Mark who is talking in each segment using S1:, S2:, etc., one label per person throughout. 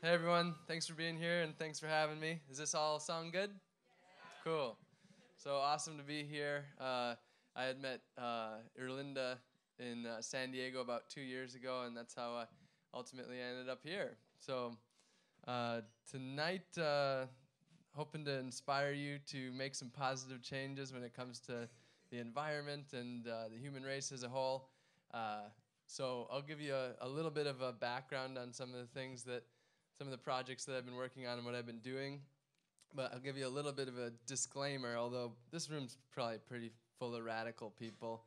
S1: Hey everyone, thanks for being here and thanks for having me. Does this all sound good? Cool. So awesome to be here. Uh, I had met uh, Erlinda in uh, San Diego about two years ago, and that's how I ultimately ended up here. So uh, tonight, uh, hoping to inspire you to make some positive changes when it comes to the environment and uh, the human race as a whole. Uh, so I'll give you a, a little bit of a background on some of the things that some of the projects that I've been working on and what I've been doing. But I'll give you a little bit of a disclaimer, although this room's probably pretty full of radical people,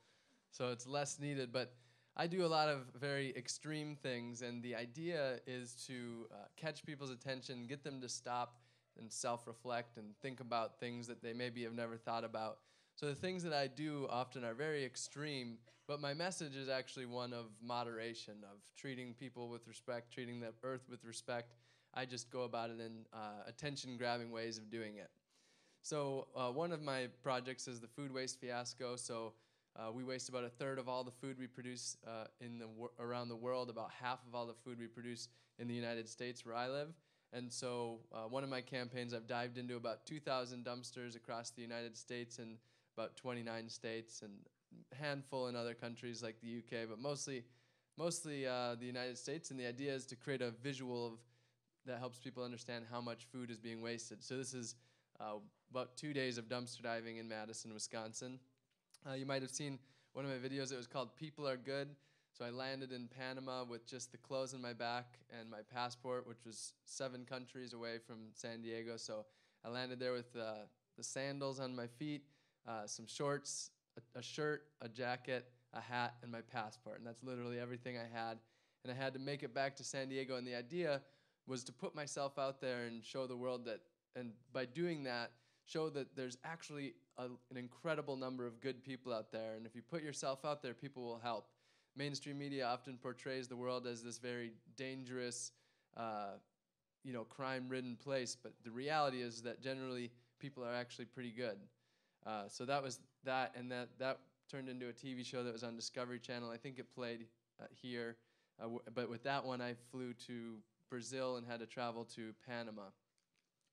S1: so it's less needed. But I do a lot of very extreme things, and the idea is to uh, catch people's attention, get them to stop and self reflect and think about things that they maybe have never thought about. So the things that I do often are very extreme, but my message is actually one of moderation, of treating people with respect, treating the earth with respect. I just go about it in uh, attention grabbing ways of doing it. So uh, one of my projects is the food waste fiasco. So uh, we waste about a third of all the food we produce uh, in the wor- around the world, about half of all the food we produce in the United States where I live. And so uh, one of my campaigns, I've dived into about 2,000 dumpsters across the United States and about 29 states and handful in other countries like the UK, but mostly, mostly uh, the United States. And the idea is to create a visual of that helps people understand how much food is being wasted. So this is uh, about two days of dumpster diving in Madison, Wisconsin. Uh, you might have seen one of my videos. It was called "People Are Good." So I landed in Panama with just the clothes on my back and my passport, which was seven countries away from San Diego. So I landed there with uh, the sandals on my feet uh, some shorts, a, a, shirt, a jacket, a hat, and my passport. And that's literally everything I had. And I had to make it back to San Diego. And the idea was to put myself out there and show the world that, and by doing that, show that there's actually a, an incredible number of good people out there. And if you put yourself out there, people will help. Mainstream media often portrays the world as this very dangerous, uh, you know, crime-ridden place. But the reality is that generally people are actually pretty good. Uh, so that was that, and that that turned into a TV show that was on Discovery Channel. I think it played uh, here, uh, but with that one, I flew to Brazil and had to travel to Panama.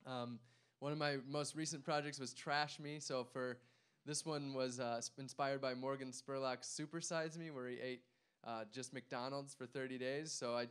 S1: Um, one of my most recent projects was Trash Me. So for this one was uh, inspired by Morgan Spurlock's Supersize Me, where he ate uh, just McDonald's for 30 days. So I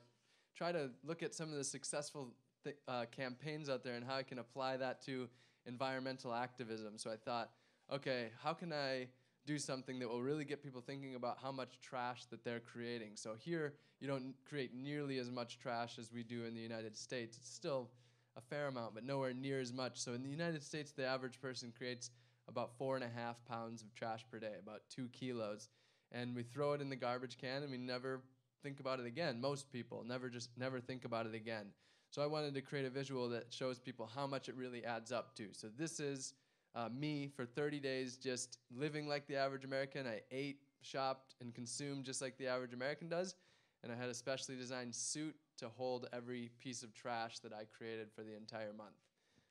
S1: try to look at some of the successful th- campaigns out there and how I can apply that to environmental activism. So I thought okay, how can I do something that will really get people thinking about how much trash that they're creating? So here, you don't create nearly as much trash as we do in the United States. It's still a fair amount, but nowhere near as much. So in the United States, the average person creates about four and a half pounds of trash per day, about two kilos. And we throw it in the garbage can and we never think about it again. Most people never just never think about it again. So I wanted to create a visual that shows people how much it really adds up to. So this is uh, me for 30 days just living like the average American. I ate, shopped, and consumed just like the average American does. And I had a specially designed suit to hold every piece of trash that I created for the entire month.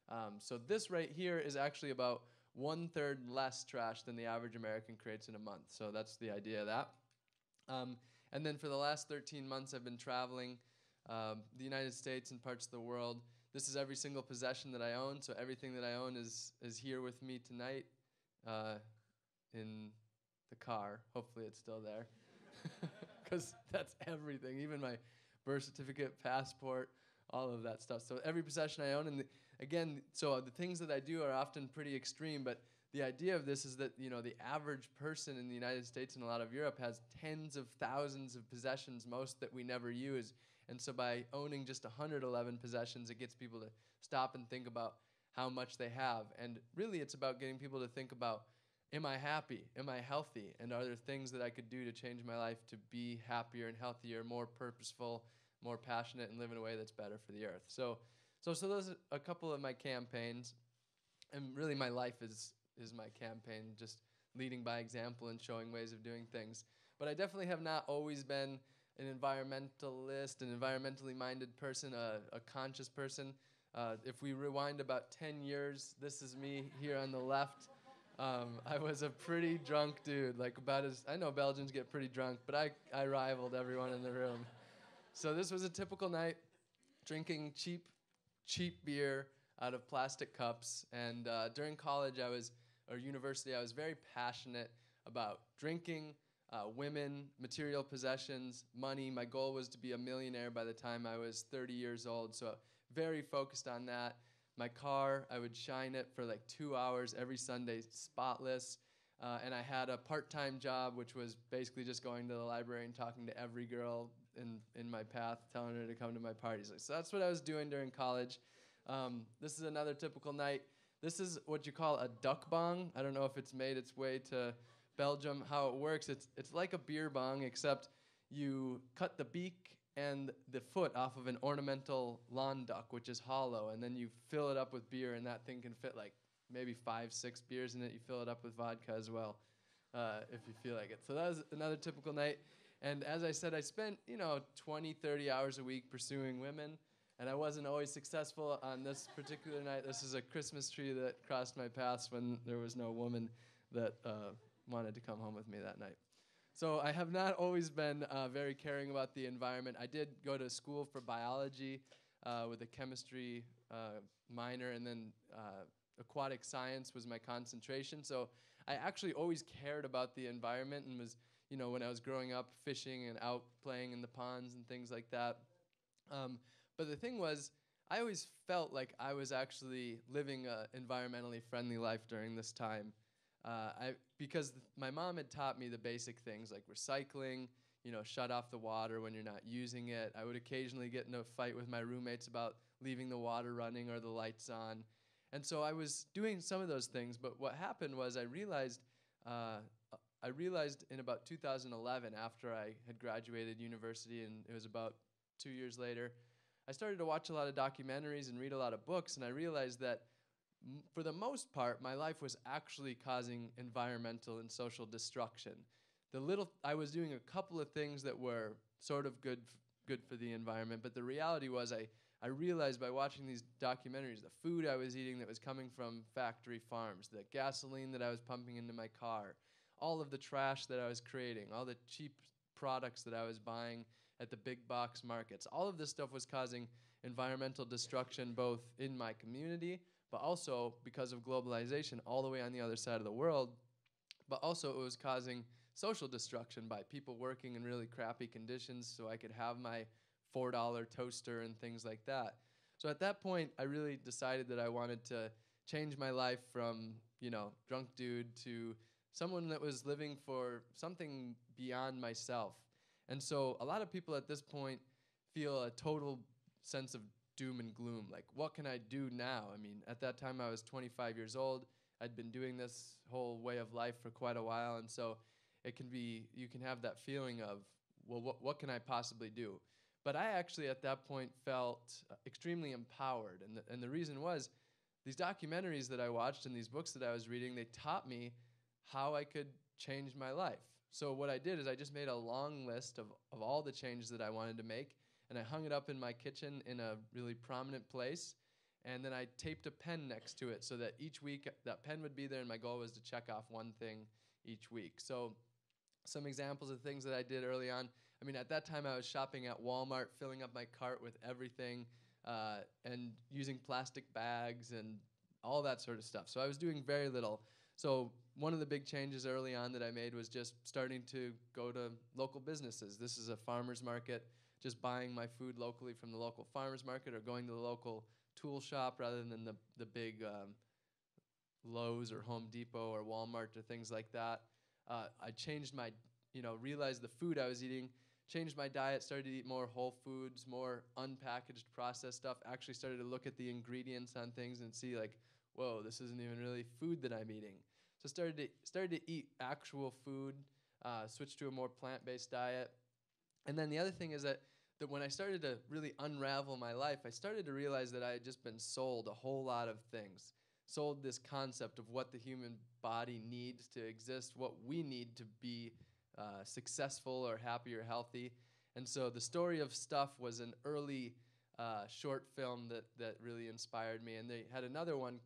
S1: Um, so this right here is actually about one third less trash than the average American creates in a month. So that's the idea of that. Um, and then for the last 13 months, I've been traveling um, the United States and parts of the world this is every single possession that I own. So everything that I own is is here with me tonight, uh, in the car. Hopefully, it's still there, because that's everything. Even my birth certificate, passport, all of that stuff. So every possession I own, and the, again, so the things that I do are often pretty extreme, but the idea of this is that you know the average person in the United States and a lot of Europe has tens of thousands of possessions, most that we never use. And so by owning just 111 possessions, it gets people to stop and think about how much they have. And really, it's about getting people to think about am I happy? Am I healthy? And are there things that I could do to change my life to be happier and healthier, more purposeful, more passionate, and live in a way that's better for the earth? So, so, so those are a couple of my campaigns. And really, my life is, is my campaign, just leading by example and showing ways of doing things. But I definitely have not always been an environmentalist, an environmentally minded person, a, a conscious person. Uh, if we rewind about 10 years, this is me here on the left. Um, I was a pretty drunk dude, like about as I know Belgians get pretty drunk, but I, I rivaled everyone in the room. So this was a typical night. drinking cheap, cheap beer out of plastic cups. And uh, during college, I was, or university, I was very passionate about drinking, uh, women, material possessions, money. My goal was to be a millionaire by the time I was 30 years old. So, very focused on that. My car, I would shine it for like two hours every Sunday, spotless. Uh, and I had a part time job, which was basically just going to the library and talking to every girl in, in my path, telling her to come to my parties. So that's what I was doing during college. Um, this is another typical night. This is what you call a duck bong. I don't know if it's made its way to Belgium. How it works, it's, it's like a beer bong, except you cut the beak and the foot off of an ornamental lawn duck, which is hollow, and then you fill it up with beer, and that thing can fit like maybe five, six beers in it. You fill it up with vodka as well, uh, if you feel like it. So that was another typical night. And as I said, I spent, you know, 20, 30 hours a week pursuing women, and I wasn't always successful on this particular night. This is a Christmas tree that crossed my path when there was no woman that uh, wanted to come home with me that night. So I have not always been uh, very caring about the environment. I did go to school for biology uh, with a chemistry uh, minor, and then uh, aquatic science was my concentration. So I actually always cared about the environment and was, you know, when I was growing up, fishing and out playing in the ponds and things like that. Um, but the thing was, I always felt like I was actually living an environmentally friendly life during this time. Uh, I, because my mom had taught me the basic things like recycling, you know, shut off the water when you're not using it. I would occasionally get in a fight with my roommates about leaving the water running or the lights on. And so I was doing some of those things, but what happened was I realized, uh, I realized in about 2011, after I had graduated university, and it was about two years later, I started to watch a lot of documentaries and read a lot of books, and I realized that for the most part, my life was actually causing environmental and social destruction. The little I was doing a couple of things that were sort of good, good for the environment, but the reality was I I realized by watching these documentaries the food I was eating that was coming from factory farms, the gasoline that I was pumping into my car, all of the trash that I was creating, all the cheap products that I was buying at the big box markets. All of this stuff was causing environmental destruction both in my community, but also because of globalization all the way on the other side of the world. But also, it was causing social destruction by people working in really crappy conditions so I could have my $4 toaster and things like that. So at that point, I really decided that I wanted to change my life from, you know, drunk dude to someone that was living for something beyond myself. And so a lot of people at this point feel a total sense of doom and gloom. Like, what can I do now? I mean, at that time I was 25 years old. I'd been doing this whole way of life for quite a while. And so it can be, you can have that feeling of, well, what, what can I possibly do? But I actually, at that point, felt uh, extremely empowered. And the, and the reason was these documentaries that I watched and these books that I was reading, they taught me how I could change my life. So, what I did is I just made a long list of, of all the changes that I wanted to make, and I hung it up in my kitchen in a really prominent place. And then I taped a pen next to it so that each week that pen would be there, and my goal was to check off one thing each week. So, some examples of things that I did early on I mean, at that time, I was shopping at Walmart, filling up my cart with everything, uh, and using plastic bags and all that sort of stuff. So I was doing very little. So one of the big changes early on that I made was just starting to go to local businesses. This is a farmer's market, just buying my food locally from the local farmer's market or going to the local tool shop rather than the, the big um, Lowe's or Home Depot or Walmart or things like that. Uh, I changed my, you know, realized the food I was eating changed my diet, started to eat more whole foods, more unpackaged processed stuff. Actually started to look at the ingredients on things and see like, whoa, this isn't even really food that I'm eating. So started to started to eat actual food, uh, switched to a more plant-based diet. And then the other thing is that that when I started to really unravel my life, I started to realize that I had just been sold a whole lot of things. Sold this concept of what the human body needs to exist, what we need to be uh, successful or happy or healthy. And so the story of stuff was an early uh, short film that, that really inspired me. And they had another one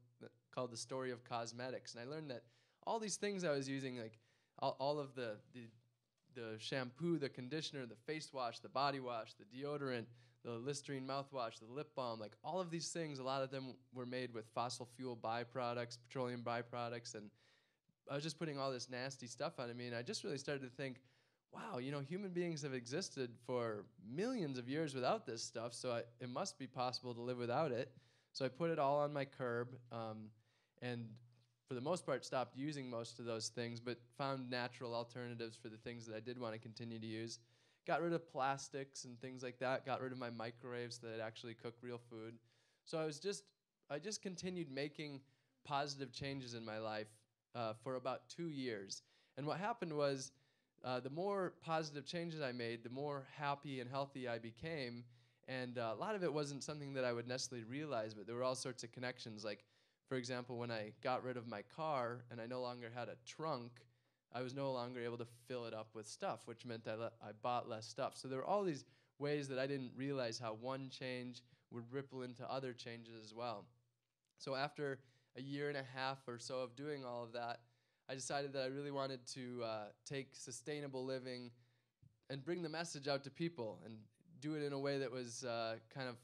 S1: called The Story of Cosmetics. And I learned that all these things I was using, like all, all of the, the, the shampoo, the conditioner, the face wash, the body wash, the deodorant, the Listerine mouthwash, the lip balm, like all of these things, a lot of them were made with fossil fuel byproducts, petroleum byproducts, and I was just putting all this nasty stuff on me, and I just really started to think, wow, you know, human beings have existed for millions of years without this stuff, so I, it must be possible to live without it. So I put it all on my curb, um, and for the most part, stopped using most of those things, but found natural alternatives for the things that I did want to continue to use got rid of plastics and things like that, got rid of my microwaves so that I'd actually cook real food. So I was just, I just continued making positive changes in my life uh, for about two years. And what happened was, uh, the more positive changes I made, the more happy and healthy I became. And uh, a lot of it wasn't something that I would necessarily realize, but there were all sorts of connections. Like, for example, when I got rid of my car and I no longer had a trunk, I was no longer able to fill it up with stuff, which meant I, le- I bought less stuff. So there were all these ways that I didn't realize how one change would ripple into other changes as well. So after a year and a half or so of doing all of that, I decided that I really wanted to uh, take sustainable living and bring the message out to people and do it in a way that was uh, kind of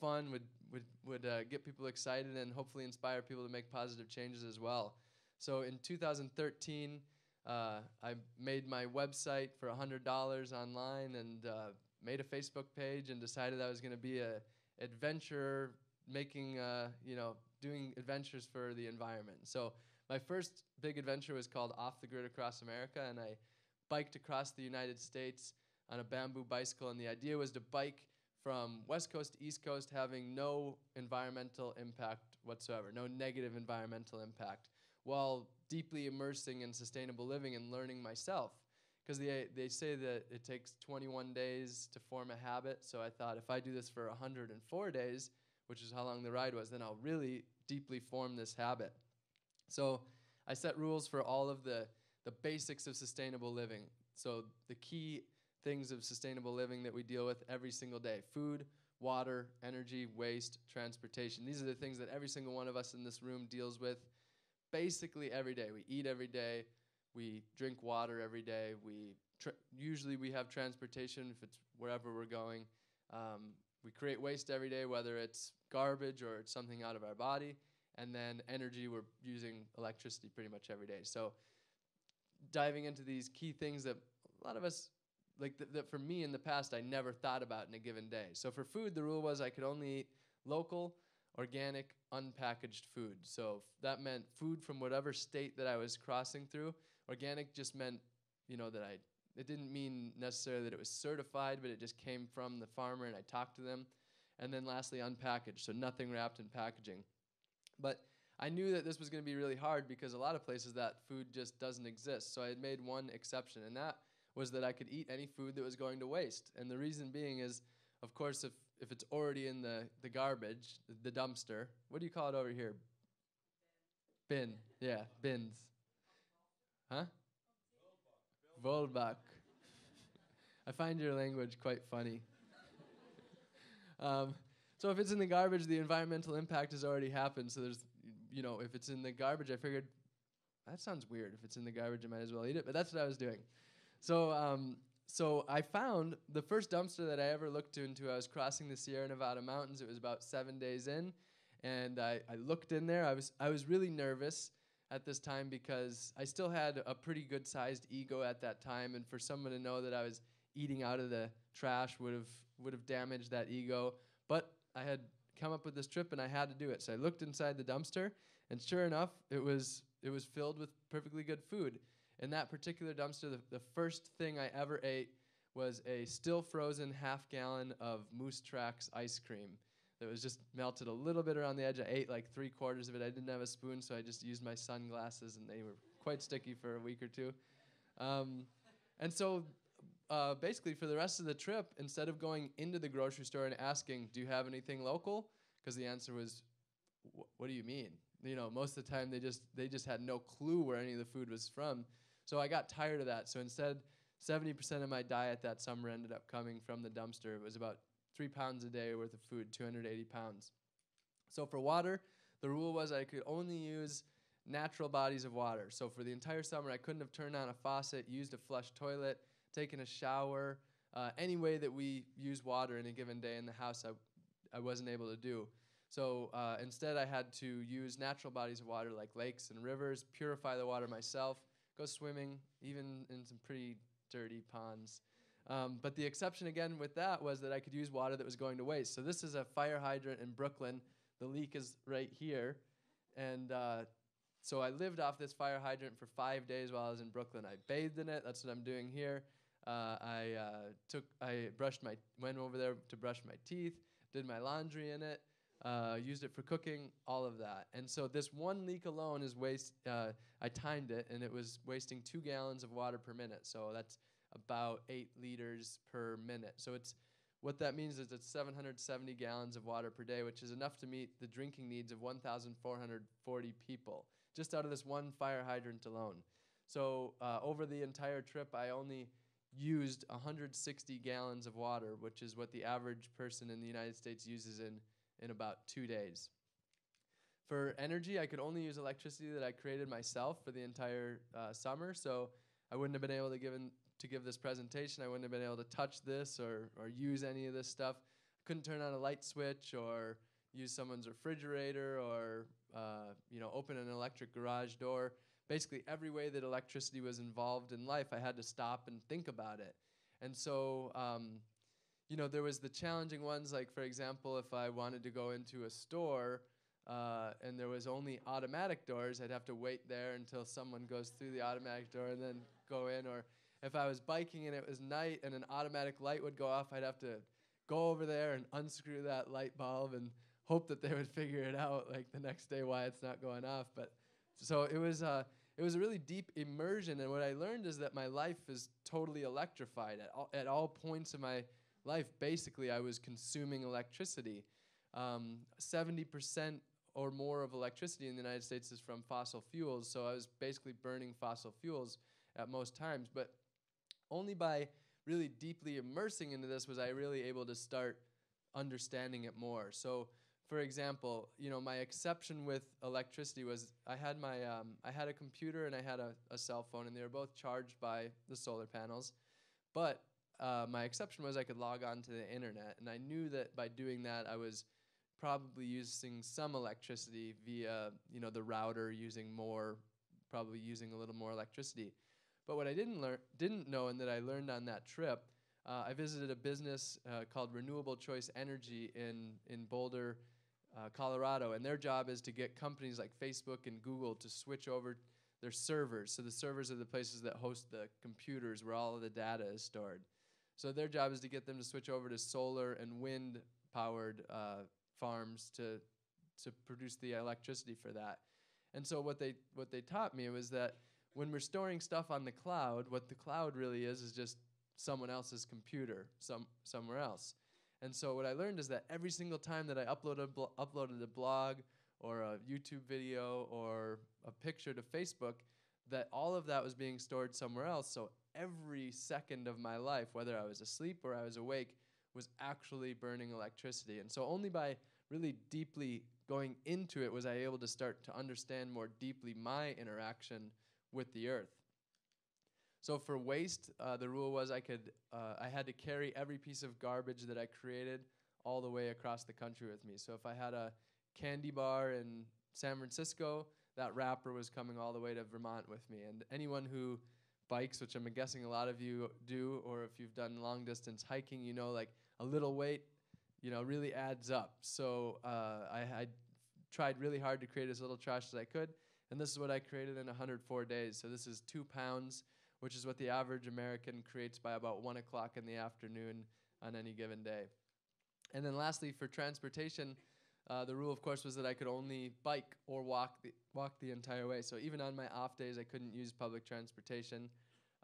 S1: fun, would would would uh, get people excited, and hopefully inspire people to make positive changes as well. So in 2013. Uh, I made my website for $100 online and uh, made a Facebook page and decided I was going to be a adventurer, making, uh, you know, doing adventures for the environment. So my first big adventure was called Off the Grid Across America, and I biked across the United States on a bamboo bicycle, and the idea was to bike from West Coast to East Coast having no environmental impact whatsoever, no negative environmental impact, while deeply immersing in sustainable living and learning myself. Because they, they say that it takes 21 days to form a habit. So I thought if I do this for 104 days, which is how long the ride was, then I'll really deeply form this habit. So I set rules for all of the, the basics of sustainable living. So the key things of sustainable living that we deal with every single day food, water, energy, waste, transportation. These are the things that every single one of us in this room deals with basically every day. We eat every day. We drink water every day. We usually we have transportation if it's wherever we're going. Um, we create waste every day, whether it's garbage or it's something out of our body. And then energy, we're using electricity pretty much every day. So diving into these key things that a lot of us like th- that for me in the past I never thought about in a given day. So for food, the rule was I could only eat local organic, unpackaged food. So that meant food from whatever state that I was crossing through. Organic just meant, you know, that I, it didn't mean necessarily that it was certified, but it just came from the farmer and I talked to them. And then lastly, unpackaged, so nothing wrapped in packaging. But I knew that this was going to be really hard because a lot of places that food just doesn't exist. So I had made one exception, and that was that I could eat any food that was going to waste. And the reason being is, of course, if if it's already in the, the garbage, the, dumpster, what do you call it over here? Bin. Yeah, bins. Huh? Volbach. I find your language quite funny. um, so if it's in the garbage, the environmental impact has already happened. So there's, you know, if it's in the garbage, I figured that sounds weird. If it's in the garbage, I might as well eat it. But that's what I was doing. So um, so I found the first dumpster that I ever looked into. I was crossing the Sierra Nevada mountains. It was about seven days in, and I, I looked in there. I was I was really nervous at this time because I still had a pretty good sized ego at that time, and for someone to know that I was eating out of the trash would have would have damaged that ego. But I had come up with this trip, and I had to do it. So I looked inside the dumpster, and sure enough, it was it was filled with perfectly good food. In that particular dumpster, the, the first thing I ever ate was a still frozen half gallon of Moose Tracks ice cream that was just melted a little bit around the edge. I ate like three quarters of it. I didn't have a spoon, so I just used my sunglasses, and they were quite sticky for a week or two. Um, and so uh, basically, for the rest of the trip, instead of going into the grocery store and asking, Do you have anything local? Because the answer was, What do you mean? You know, most of the time they just they just had no clue where any of the food was from. So I got tired of that. So instead, 70% of my diet that summer ended up coming from the dumpster. It was about three pounds a day worth of food, 280 pounds. So for water, the rule was I could only use natural bodies of water. So for the entire summer, I couldn't have turned on a faucet, used a flush toilet, taken a shower, uh, any way that we use water in a given day in the house, I, I wasn't able to do. So uh, instead, I had to use natural bodies of water like lakes and rivers, purify the water myself, go swimming, even in some pretty dirty ponds. Um, but the exception again with that was that I could use water that was going to waste. So this is a fire hydrant in Brooklyn. The leak is right here. And uh, so I lived off this fire hydrant for five days while I was in Brooklyn. I bathed in it. That's what I'm doing here. Uh, I uh, took, I brushed my, went over there to brush my teeth, did my laundry in it, uh, used it for cooking, all of that. And so this one leak alone is waste. Uh, I timed it, and it was wasting two gallons of water per minute. So that's about eight liters per minute. So it's what that means is it's 770 gallons of water per day, which is enough to meet the drinking needs of 1,440 people, just out of this one fire hydrant alone. So uh, over the entire trip, I only used 160 gallons of water, which is what the average person in the United States uses in, in about two days. For energy, I could only use electricity that I created myself for the entire uh, summer, so I wouldn't have been able to give in, to give this presentation. I wouldn't have been able to touch this or, or use any of this stuff. Couldn't turn on a light switch or use someone's refrigerator or uh, you know open an electric garage door. Basically, every way that electricity was involved in life, I had to stop and think about it. And so, um, you know, there was the challenging ones, like for example, if I wanted to go into a store uh, and there was only automatic doors, I'd have to wait there until someone goes through the automatic door and then go in. Or if I was biking and it was night and an automatic light would go off, I'd have to go over there and unscrew that light bulb and hope that they would figure it out like the next day why it's not going off. But so it was uh, it was a really deep immersion, and what I learned is that my life is totally electrified at all, at all points of my life. Basically, I was consuming electricity. Um, seventy percent or more of electricity in the United States is from fossil fuels, so I was basically burning fossil fuels at most times. But only by really deeply immersing into this was I really able to start understanding it more. So, for example, you know, my exception with electricity was I had my um, I had a computer and I had a, a cell phone, and they were both charged by the solar panels. But uh, my exception was I could log on to the internet, and I knew that by doing that, I was probably using some electricity via you know the router using more, probably using a little more electricity. But what I didn't learn, didn't know, and that I learned on that trip, uh, I visited a business uh, called Renewable Choice Energy in in Boulder, uh, Colorado, and their job is to get companies like Facebook and Google to switch over their servers. So the servers are the places that host the computers where all of the data is stored. So their job is to get them to switch over to solar and wind powered uh, farms to to produce the electricity for that. And so what they what they taught me was that when we're storing stuff on the cloud, what the cloud really is is just someone else's computer some somewhere else. And so what I learned is that every single time that I uploaded blo- uploaded a blog or a YouTube video or a picture to Facebook, that all of that was being stored somewhere else. So every second of my life, whether I was asleep or I was awake, was actually burning electricity. And so only by really deeply going into it was I able to start to understand more deeply my interaction with the earth. So for waste, uh, the rule was I could uh, I had to carry every piece of garbage that I created all the way across the country with me. So if I had a candy bar in San Francisco, that wrapper was coming all the way to Vermont with me. And anyone who bikes, which I'm guessing a lot of you do, or if you've done long distance hiking, you know like a little weight, you know, really adds up. So uh, I, I tried really hard to create as little trash as I could. And this is what I created in 104 days. So this is two pounds, which is what the average American creates by about one o'clock in the afternoon on any given day. And then lastly, for transportation, uh, the rule, of course, was that I could only bike or walk the, walk the entire way. So even on my off days, I couldn't use public transportation.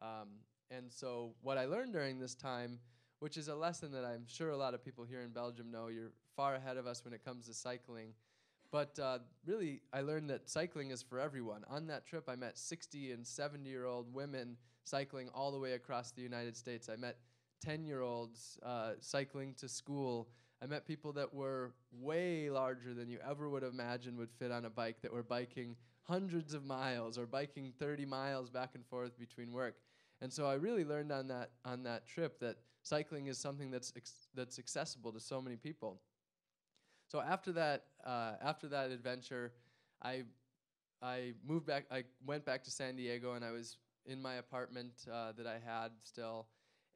S1: Um, and so what I learned during this time, which is a lesson that I'm sure a lot of people here in Belgium know, you're far ahead of us when it comes to cycling, but uh, really, I learned that cycling is for everyone. On that trip, I met 60 and 70 year old women cycling all the way across the United States. I met 10 year olds uh, cycling to school. I met people that were way larger than you ever would imagine would fit on a bike, that were biking hundreds of miles or biking 30 miles back and forth between work. And so I really learned on that, on that trip that cycling is something that's that's accessible to so many people. So after that, uh, after that adventure, I I moved back. I went back to San Diego, and I was in my apartment uh, that I had still,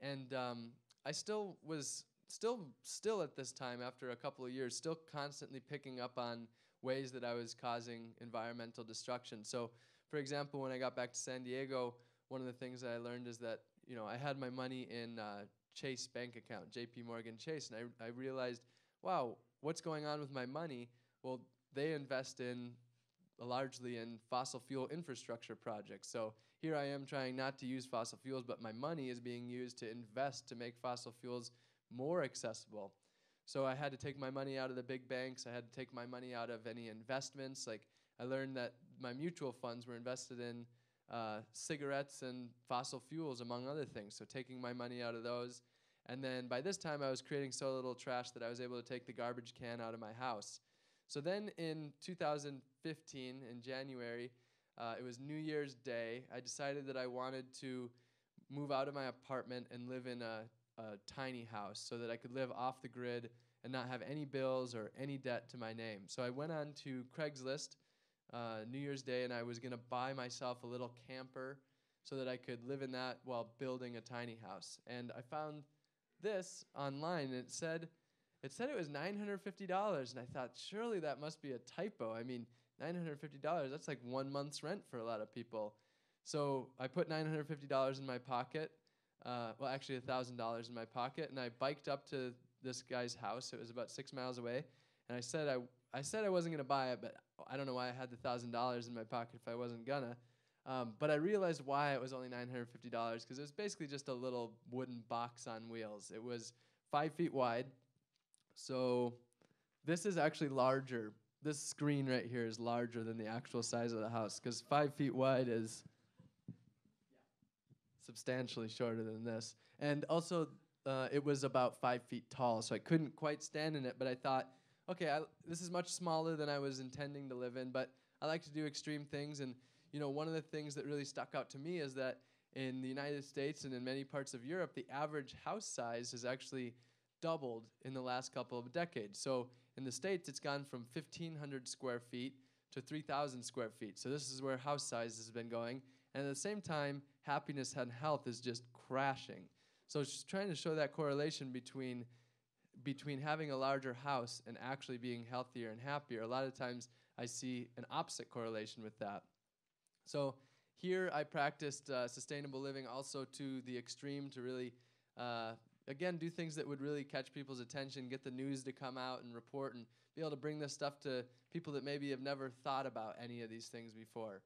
S1: and um, I still was still still at this time after a couple of years, still constantly picking up on ways that I was causing environmental destruction. So, for example, when I got back to San Diego, one of the things that I learned is that you know I had my money in uh, Chase bank account, J.P. Morgan Chase, and I I realized, wow, what's going on with my money? Well, they invest in uh, largely in fossil fuel infrastructure projects. So here I am trying not to use fossil fuels, but my money is being used to invest to make fossil fuels more accessible. So I had to take my money out of the big banks. I had to take my money out of any investments. Like I learned that my mutual funds were invested in uh, cigarettes and fossil fuels, among other things. So taking my money out of those. And then by this time, I was creating so little trash that I was able to take the garbage can out of my house. So then in 2015, in January, uh, it was New Year's Day. I decided that I wanted to move out of my apartment and live in a, a tiny house so that I could live off the grid and not have any bills or any debt to my name. So I went on to Craigslist uh, New Year's Day and I was going to buy myself a little camper so that I could live in that while building a tiny house. And I found this online and it said it said it was $950 and I thought surely that must be a typo. I mean, $950 that's like 1 month's rent for a lot of people. So I put $950 in my pocket. Uh, well, actually $1,000 in my pocket and I biked up to this guy's house. It was about 6 miles away and I said I I said I wasn't going to buy it, but I don't know why I had the $1,000 in my pocket if I wasn't gonna. Um, but I realized why it was only $950 because it was basically just a little wooden box on wheels. It was five feet wide. So this is actually larger. This screen right here is larger than the actual size of the house because five feet wide is substantially shorter than this. And also, uh, it was about five feet tall, so I couldn't quite stand in it. But I thought, okay, I, this is much smaller than I was intending to live in, but I like to do extreme things. And you know, one of the things that really stuck out to me is that in the United States and in many parts of Europe, the average house size has actually doubled in the last couple of decades. So in the States, it's gone from 1,500 square feet to 3,000 square feet. So this is where house size has been going. And at the same time, happiness and health is just crashing. So it's just trying to show that correlation between between having a larger house and actually being healthier and happier. A lot of times I see an opposite correlation with that. So here I practiced uh, sustainable living also to the extreme to really, uh, again, do things that would really catch people's attention, get the news to come out and report, and be able to bring this stuff to people that maybe have never thought about any of these things before.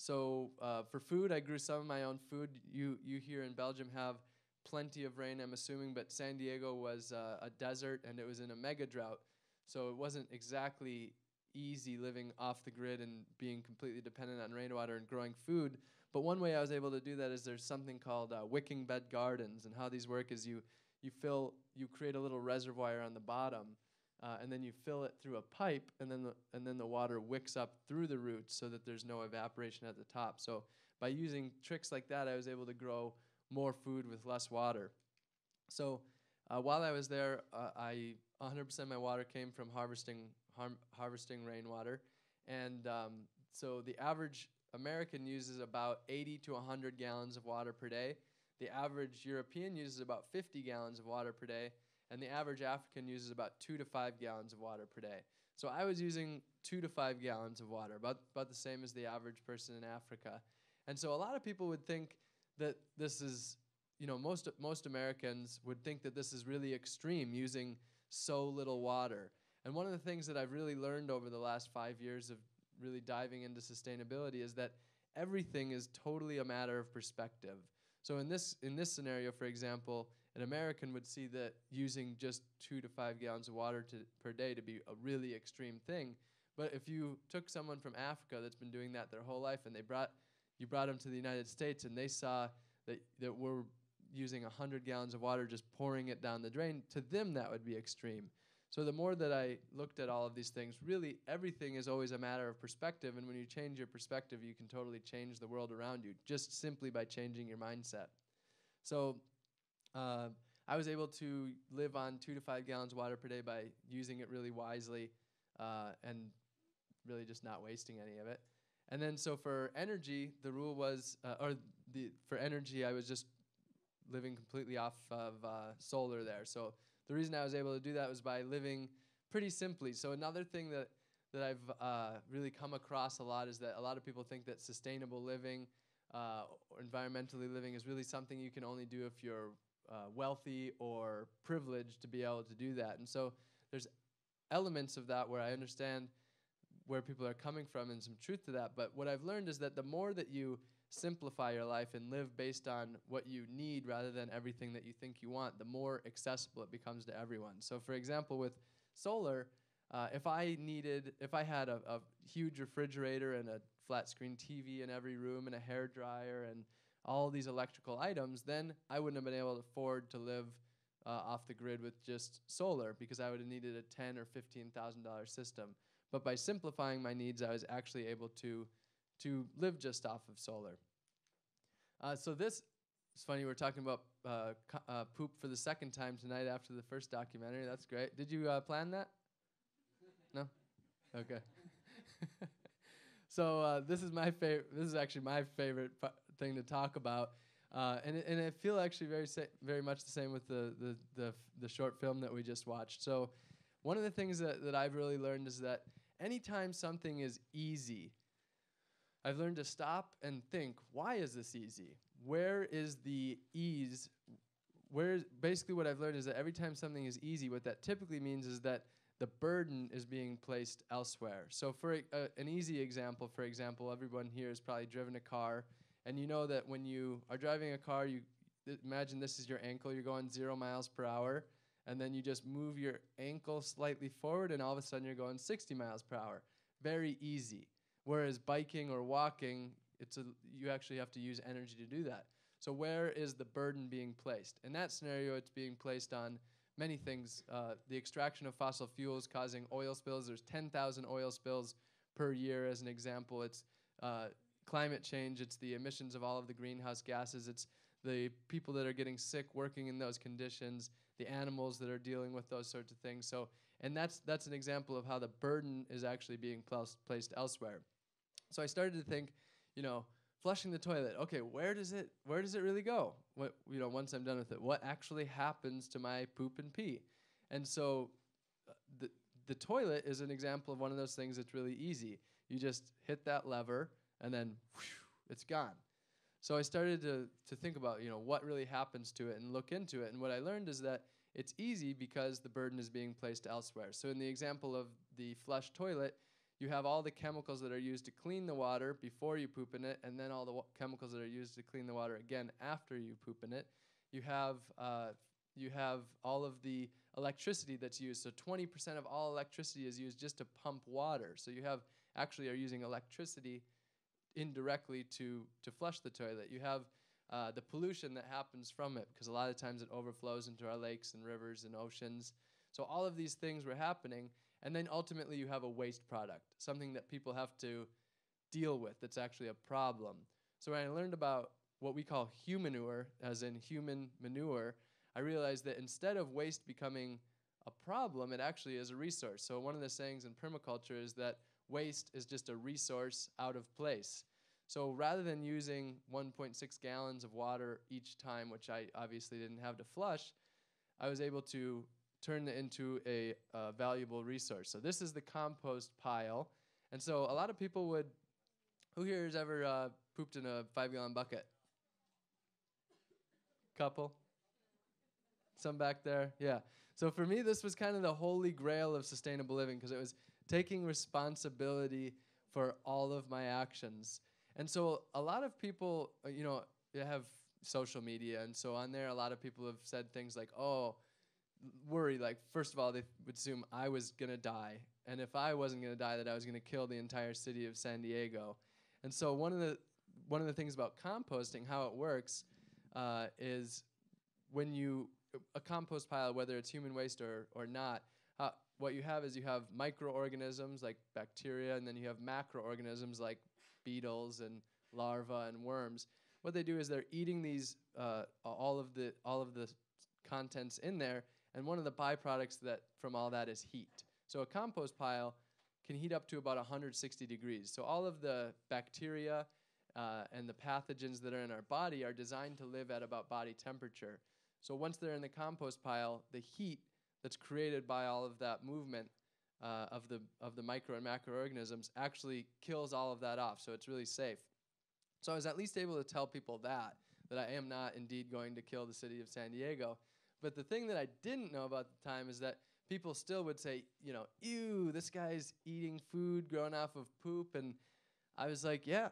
S1: So uh, for food, I grew some of my own food. You you here in Belgium have plenty of rain, I'm assuming, but San Diego was uh, a desert and it was in a mega drought, so it wasn't exactly easy living off the grid and being completely dependent on rainwater and growing food. But one way I was able to do that is there's something called uh, wicking bed gardens, and how these work is you you fill you create a little reservoir on the bottom, uh, and then you fill it through a pipe, and then the and then the water wicks up through the roots so that there's no evaporation at the top. So by using tricks like that, I was able to grow more food with less water. So uh, while I was there, uh, I 100% of my water came from harvesting har- harvesting rainwater, and um, so the average American uses about 80 to 100 gallons of water per day. The average European uses about 50 gallons of water per day, and the average African uses about two to five gallons of water per day. So I was using two to five gallons of water, about, about the same as the average person in Africa. And so a lot of people would think that this is, you know, most, most Americans would think that this is really extreme, using so little water. And one of the things that I've really learned over the last five years of really diving into sustainability is that everything is totally a matter of perspective. So in this in this scenario, for example, an American would see that using just two to five gallons of water to, per day to be a really extreme thing. But if you took someone from Africa that's been doing that their whole life and they brought you brought them to the United States and they saw that that we're using 100 gallons of water just pouring it down the drain, to them that would be extreme. So the more that I looked at all of these things, really everything is always a matter of perspective. And when you change your perspective, you can totally change the world around you just simply by changing your mindset. So uh, I was able to live on two to five gallons of water per day by using it really wisely uh, and really just not wasting any of it. And then so for energy, the rule was, uh, or the for energy, I was just living completely off of uh, solar there. So the reason I was able to do that was by living pretty simply. So another thing that that I've uh, really come across a lot is that a lot of people think that sustainable living uh, or environmentally living is really something you can only do if you're uh, wealthy or privileged to be able to do that. And so there's elements of that where I understand where people are coming from and some truth to that. But what I've learned is that the more that you simplify your life and live based on what you need rather than everything that you think you want, the more accessible it becomes to everyone. So, for example, with solar, uh, if I needed, if I had a, a, huge refrigerator and a flat screen TV in every room and a hair dryer and all these electrical items, then I wouldn't have been able to afford to live uh, off the grid with just solar because I would have needed a ten or fifteen thousand dollar system. But by simplifying my needs, I was actually able to to live just off of solar. Uh, so this it's funny we're talking about uh, uh, poop for the second time tonight after the first documentary. That's great. Did you uh, plan that? no. Okay. so uh, this is my favorite. This is actually my favorite thing to talk about. Uh, and and I feel actually very sa- very much the same with the, the the f- the short film that we just watched. So, one of the things that, that I've really learned is that anytime something is easy, I've learned to stop and think, why is this easy? Where is the ease? Where basically what I've learned is that every time something is easy, what that typically means is that the burden is being placed elsewhere. So for a, uh, an easy example, for example, everyone here has probably driven a car and you know that when you are driving a car, you th- imagine this is your ankle, you're going zero miles per hour, and then you just move your ankle slightly forward, and all of a sudden you're going 60 miles per hour. Very easy. Whereas biking or walking, it's a, you actually have to use energy to do that. So where is the burden being placed? In that scenario, it's being placed on many things. Uh, the extraction of fossil fuels causing oil spills. There's 10,000 oil spills per year, as an example. It's uh, climate change, it's the emissions of all of the greenhouse gases, it's the people that are getting sick working in those conditions, the animals that are dealing with those sorts of things. So, and that's that's an example of how the burden is actually being pl- placed elsewhere. So I started to think, you know, flushing the toilet. Okay, where does it where does it really go? What you know, once I'm done with it, what actually happens to my poop and pee? And so, uh, the the toilet is an example of one of those things that's really easy. You just hit that lever and then whew, it's gone. So I started to, to think about, you know, what really happens to it and look into it. And what I learned is that it's easy because the burden is being placed elsewhere. So in the example of the flush toilet, you have all the chemicals that are used to clean the water before you poop in it, and then all the wa- chemicals that are used to clean the water again after you poop in it. You have uh, you have all of the electricity that's used. So 20% of all electricity is used just to pump water. So you have actually are using electricity indirectly to to flush the toilet. You have uh, the pollution that happens from it because a lot of times it overflows into our lakes and rivers and oceans. So all of these things were happening, and then ultimately you have a waste product, something that people have to deal with. That's actually a problem. So when I learned about what we call humanure, as in human manure, I realized that instead of waste becoming a problem, it actually is a resource. So one of the sayings in permaculture is that waste is just a resource out of place. So rather than using 1.6 gallons of water each time, which I obviously didn't have to flush, I was able to turn it into a uh, valuable resource. So this is the compost pile. And so a lot of people would, who here has ever uh, pooped in a five gallon bucket? Couple? Some back there? Yeah. So for me, this was kind of the holy grail of sustainable living because it was taking responsibility for all of my actions. And so a lot of people, uh, you know, have social media, and so on there, a lot of people have said things like, "Oh, worry." Like, first of all, they would assume I was gonna die, and if I wasn't gonna die, that I was gonna kill the entire city of San Diego. And so one of the one of the things about composting, how it works, uh, is when you a compost pile, whether it's human waste or or not, uh, what you have is you have microorganisms like bacteria, and then you have macroorganisms like beetles and larvae and worms. What they do is they're eating these uh, all of the all of the contents in there, and one of the byproducts that from all that is heat. So a compost pile can heat up to about 160 degrees. So all of the bacteria uh, and the pathogens that are in our body are designed to live at about body temperature. So once they're in the compost pile, the heat that's created by all of that movement uh, of the of the micro and macroorganisms actually kills all of that off. So it's really safe. So I was at least able to tell people that that I am not indeed going to kill the city of San Diego. But the thing that I didn't know about the time is that people still would say, you know, ew, this guy's eating food grown off of poop. And I was like, yeah,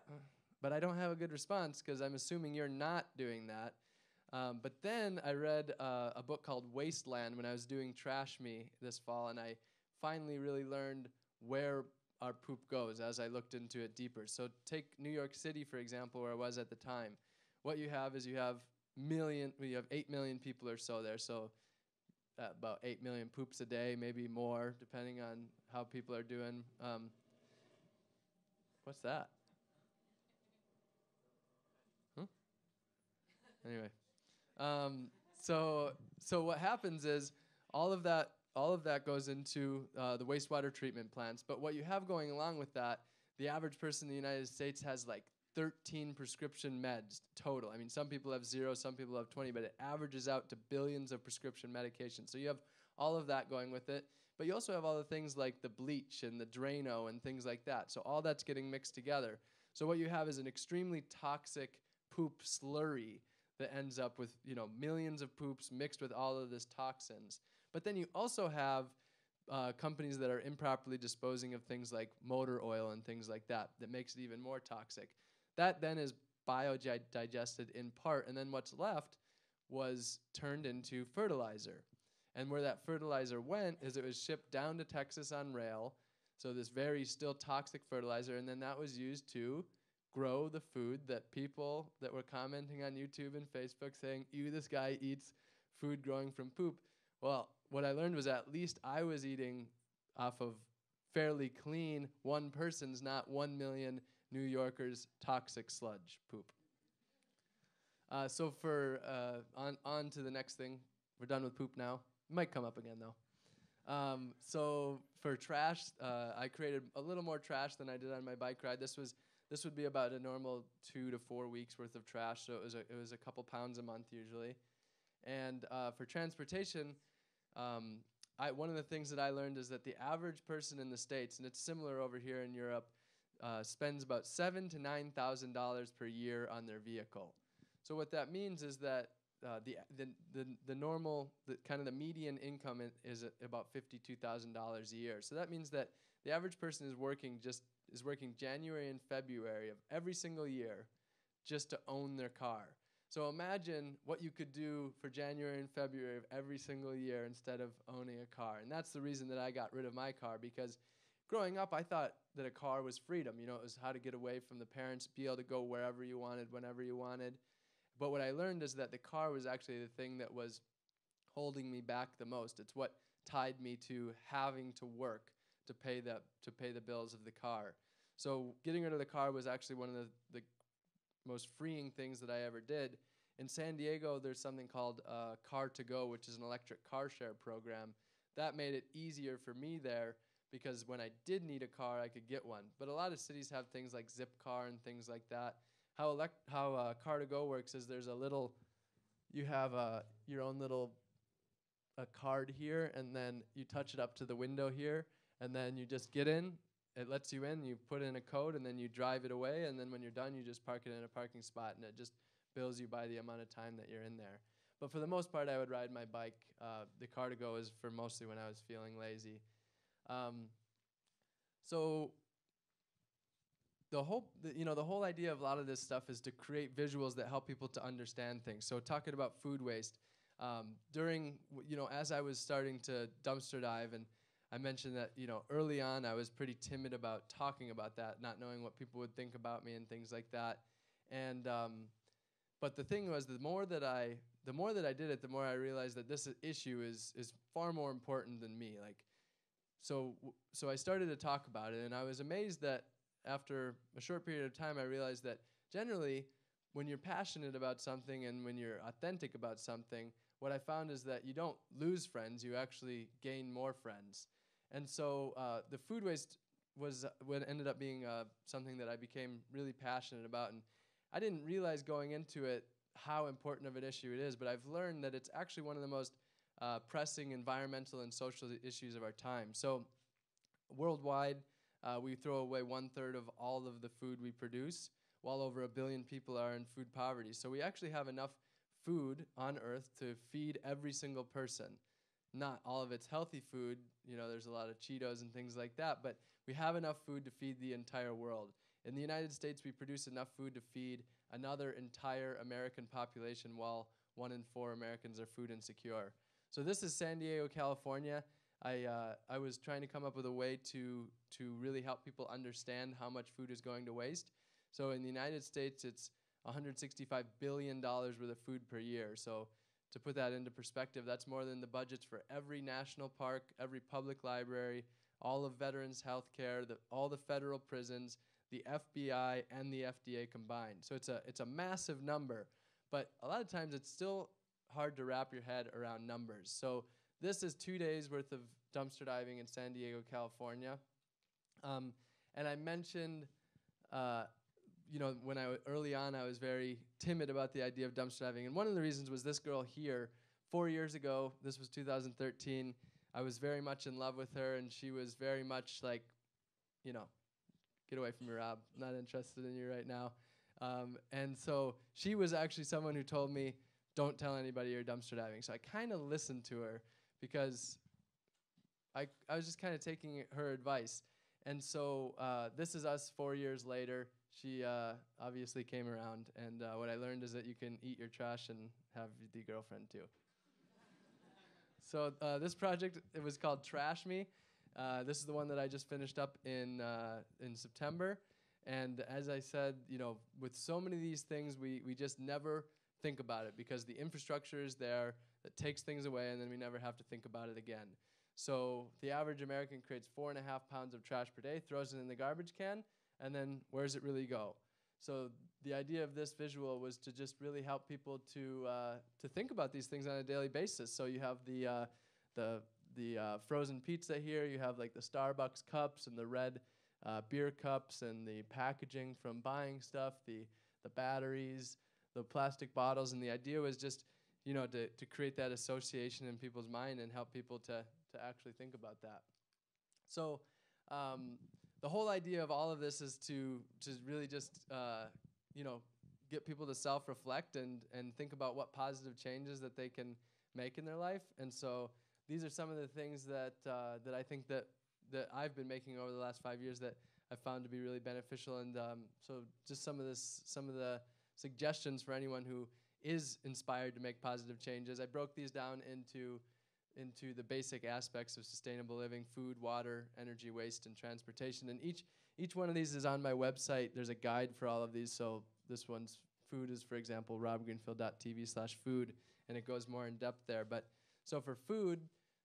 S1: but I don't have a good response because I'm assuming you're not doing that. Um, but then I read uh, a book called Wasteland when I was doing Trash Me this fall, and I finally really learned where our poop goes as I looked into it deeper. So take New York City, for example, where I was at the time. What you have is you have million, well, you have eight million people or so there. So uh, about eight million poops a day, maybe more, depending on how people are doing. Um, what's that? Huh? Anyway, um, so so what happens is all of that all of that goes into uh, the wastewater treatment plants. But what you have going along with that, the average person in the United States has like 13 prescription meds total. I mean, some people have zero, some people have 20, but it averages out to billions of prescription medications. So you have all of that going with it. But you also have all the things like the bleach and the Drano and things like that. So all that's getting mixed together. So what you have is an extremely toxic poop slurry that ends up with, you know, millions of poops mixed with all of this toxins. But then you also have uh, companies that are improperly disposing of things like motor oil and things like that that makes it even more toxic. That then is biodigested in part, and then what's left was turned into fertilizer. And where that fertilizer went is it was shipped down to Texas on rail. So this very still toxic fertilizer, and then that was used to grow the food that people that were commenting on YouTube and Facebook saying, "You, this guy eats food growing from poop." Well, what I learned was at least I was eating off of fairly clean one person's, not one million New Yorkers' toxic sludge poop. Uh, so for uh, on on to the next thing. We're done with poop now. Might come up again though. Um, so for trash, uh, I created a little more trash than I did on my bike ride. This was this would be about a normal two to four weeks worth of trash. So it was a, it was a couple pounds a month usually. And uh, for transportation, um, I, one of the things that I learned is that the average person in the states, and it's similar over here in Europe, uh, spends about seven to nine thousand dollars per year on their vehicle. So what that means is that uh, the, the the the normal the kind of the median income is about fifty two thousand dollars a year. So that means that the average person is working just is working January and February of every single year just to own their car. So imagine what you could do for January and February of every single year instead of owning a car. And that's the reason that I got rid of my car because growing up, I thought that a car was freedom. You know, it was how to get away from the parents, be able to go wherever you wanted, whenever you wanted. But what I learned is that the car was actually the thing that was holding me back the most. It's what tied me to having to work to pay the to pay the bills of the car. So getting rid of the car was actually one of the, the most freeing things that I ever did. In San Diego, there's something called uh, Car to Go, which is an electric car share program. That made it easier for me there because when I did need a car, I could get one. But a lot of cities have things like Zipcar and things like that. How elect how uh, Car to Go works is there's a little, you have uh, your own little a card here, and then you touch it up to the window here, and then you just get in. It lets you in. You put in a code, and then you drive it away. And then when you're done, you just park it in a parking spot, and it just bills you by the amount of time that you're in there. But for the most part, I would ride my bike. Uh, the car to go is for mostly when I was feeling lazy. Um, so the whole the, you know the whole idea of a lot of this stuff is to create visuals that help people to understand things. So talking about food waste um, during you know as I was starting to dumpster dive and I mentioned that you know early on I was pretty timid about talking about that, not knowing what people would think about me and things like that. And um, but the thing was, the more that I the more that I did it, the more I realized that this issue is is far more important than me. Like so so I started to talk about it, and I was amazed that after a short period of time, I realized that generally, when you're passionate about something and when you're authentic about something, what I found is that you don't lose friends, you actually gain more friends. And so uh, the food waste was uh, what ended up being uh, something that I became really passionate about. And I didn't realize going into it how important of an issue it is, but I've learned that it's actually one of the most uh, pressing environmental and social issues of our time. So, worldwide, uh, we throw away one third of all of the food we produce, while over a billion people are in food poverty. So, we actually have enough food on earth to feed every single person. Not all of it's healthy food, you know, there's a lot of Cheetos and things like that, but we have enough food to feed the entire world. In the United States, we produce enough food to feed another entire American population, while one in four Americans are food insecure. So this is San Diego, California. I, uh, I was trying to come up with a way to, to really help people understand how much food is going to waste. So in the United States, it's $165 billion worth of food per year. So to put that into perspective, that's more than the budgets for every national park, every public library, all of veterans health care, all the federal prisons, the FBI, and the FDA combined. So it's a, it's a massive number, but a lot of times it's still hard to wrap your head around numbers. So this is two days worth of dumpster diving in San Diego, California. Um, and I mentioned, uh, you know, when I early on I was very timid about the idea of dumpster diving, and one of the reasons was this girl here. Four years ago, this was 2013. I was very much in love with her, and she was very much like, you know, get away from me, Rob. Not interested in you right now. Um, and so she was actually someone who told me, don't tell anybody you're dumpster diving. So I kind of listened to her because I, I was just kind of taking her advice. And so uh, this is us four years later. She uh, obviously came around, and uh, what I learned is that you can eat your trash and have the girlfriend too. so uh, this project it was called Trash Me. Uh, this is the one that I just finished up in uh, in September. And as I said, you know, with so many of these things, we we just never think about it because the infrastructure is there that takes things away, and then we never have to think about it again. So the average American creates four and a half pounds of trash per day, throws it in the garbage can, and then where does it really go? So the idea of this visual was to just really help people to uh, to think about these things on a daily basis. So you have the uh, the the uh, frozen pizza here. You have like the Starbucks cups and the red uh, beer cups and the packaging from buying stuff, the the batteries, the plastic bottles, and the idea was just you know to to create that association in people's mind and help people to to actually think about that. So. Um, the whole idea of all of this is to to really just uh, you know get people to self-reflect and and think about what positive changes that they can make in their life. And so these are some of the things that uh, that I think that that I've been making over the last five years that I found to be really beneficial. And um, so just some of this some of the suggestions for anyone who is inspired to make positive changes. I broke these down into into the basic aspects of sustainable living food water energy waste and transportation. And each each one of these is on my website. There's a guide for all of these. So this one's food is for example robgreenfield.tv slash food and it goes more in depth there. But so for food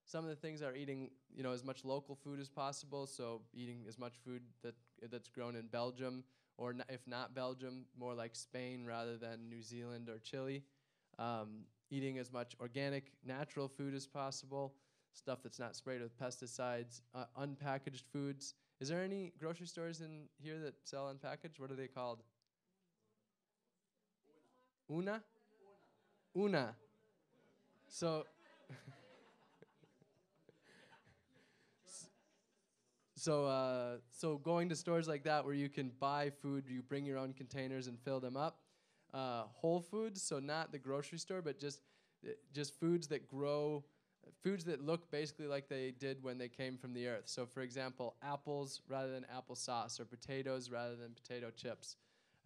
S1: some of the things are eating you know as much local food as possible. So eating as much food that that's grown in belgium or if not belgium more like spain rather than new zealand or chile. Um, eating as much organic, natural food as possible, stuff that's not sprayed with pesticides, uh, unpackaged foods. Is there any grocery stores in here that sell unpackaged? What are they called? Una? Una. So, so, uh, so going to stores like that where you can buy food, you bring your own containers and fill them up uh, whole foods, so not the grocery store, but just just foods that grow, foods that look basically like they did when they came from the earth. So, for example, apples rather than applesauce, or potatoes rather than potato chips.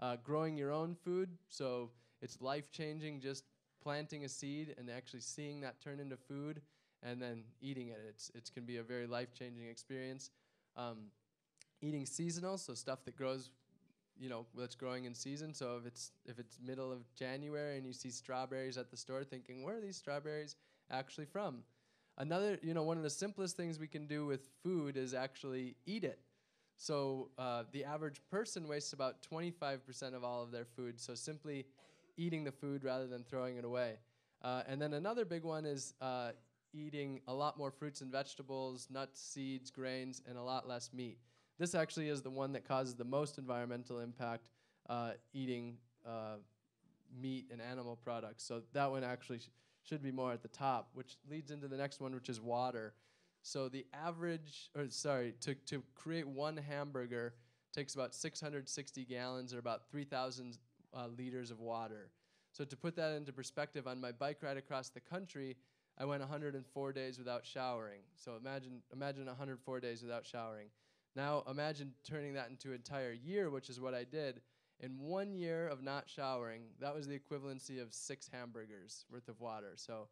S1: Uh, growing your own food, so it's life changing. Just planting a seed and actually seeing that turn into food, and then eating it. It's it can be a very life changing experience. Um, eating seasonal, so stuff that grows you know what's growing in season. So if it's if it's middle of January and you see strawberries at the store, thinking where are these strawberries actually from? Another, you know, one of the simplest things we can do with food is actually eat it. So uh, the average person wastes about 25% of all of their food. So simply eating the food rather than throwing it away. Uh, and then another big one is uh, eating a lot more fruits and vegetables, nuts, seeds, grains, and a lot less meat. This actually is the one that causes the most environmental impact, uh, eating uh, meat and animal products. So that one actually sh- should be more at the top, which leads into the next one, which is water. So the average, or sorry, to, to create one hamburger takes about 660 gallons or about 3,000 uh, liters of water. So to put that into perspective, on my bike ride across the country, I went 104 days without showering. So imagine imagine 104 days without showering. Now imagine turning that into an entire year, which is what I did. In one year of not showering, that was the equivalency of six hamburgers worth of water. So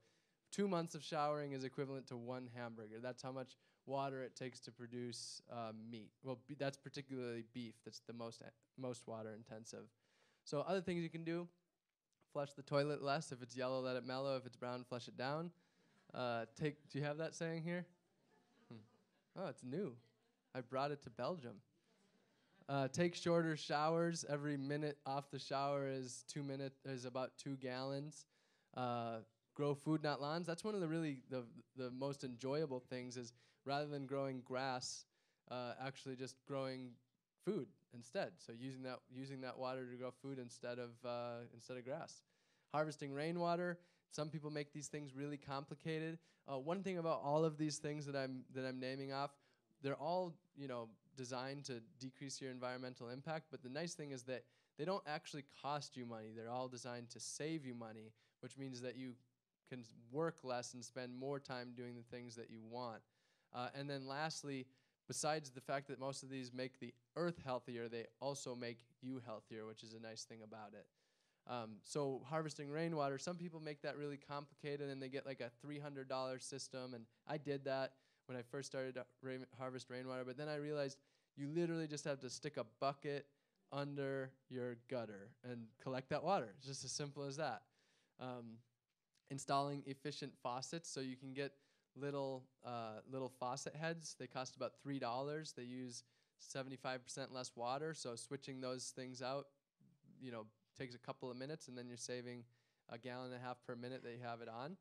S1: two months of showering is equivalent to one hamburger. That's how much water it takes to produce uh, meat. Well, b- that's particularly beef. That's the most most water intensive. So other things you can do: flush the toilet less. If it's yellow, let it mellow. If it's brown, flush it down. Uh, take. Do you have that saying here? Hmm. Oh, it's new. I brought it to Belgium. Uh, take shorter showers. Every minute off the shower is two minute is about two gallons. Uh, grow food, not lawns. That's one of the really the the most enjoyable things is rather than growing grass, uh, actually just growing food instead. So using that using that water to grow food instead of uh, instead of grass. Harvesting rainwater. Some people make these things really complicated. Uh, one thing about all of these things that I'm that I'm naming off, they're all you know designed to decrease your environmental impact. But the nice thing is that they don't actually cost you money. They're all designed to save you money, which means that you can work less and spend more time doing the things that you want. Uh, and then lastly, besides the fact that most of these make the earth healthier, they also make you healthier, which is a nice thing about it. Um, so harvesting rainwater, some people make that really complicated and they get like a $300 system. And I did that when I first started to ra- harvest rainwater. But then I realized you literally just have to stick a bucket under your gutter and collect that water. It's just as simple as that. Um, installing efficient faucets so you can get little uh, little faucet heads. They cost about three dollars. They use 75% less water, so switching those things out, you know, takes a couple of minutes, and then you're saving a gallon and a half per minute that you have it on.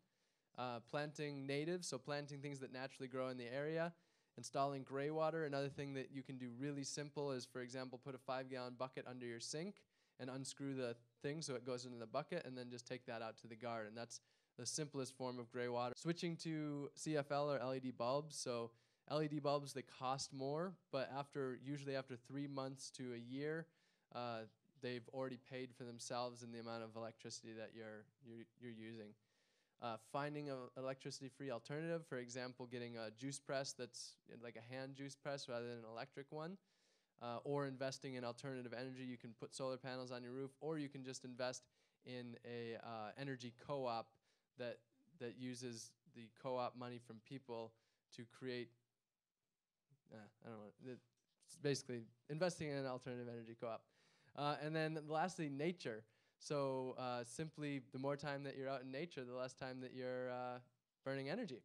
S1: Uh, planting native, so planting things that naturally grow in the area. Installing gray water. Another thing that you can do really simple is, for example, put a five gallon bucket under your sink and unscrew the thing so it goes into the bucket, and then just take that out to the garden. That's the simplest form of gray water. Switching to CFL or LED bulbs. So LED bulbs they cost more, but after usually after three months to a year, uh, they've already paid for themselves in the amount of electricity that you're you're, you're using. Uh, finding an electricity-free alternative, for example, getting a juice press that's like a hand juice press rather than an electric one, uh, or investing in alternative energy. You can put solar panels on your roof, or you can just invest in a uh, energy co-op that that uses the co-op money from people to create. Uh, I don't know. It's basically investing in an alternative energy co-op, uh, and then lastly, nature. So uh, simply, the more time that you're out in nature, the less time that you're uh, burning energy.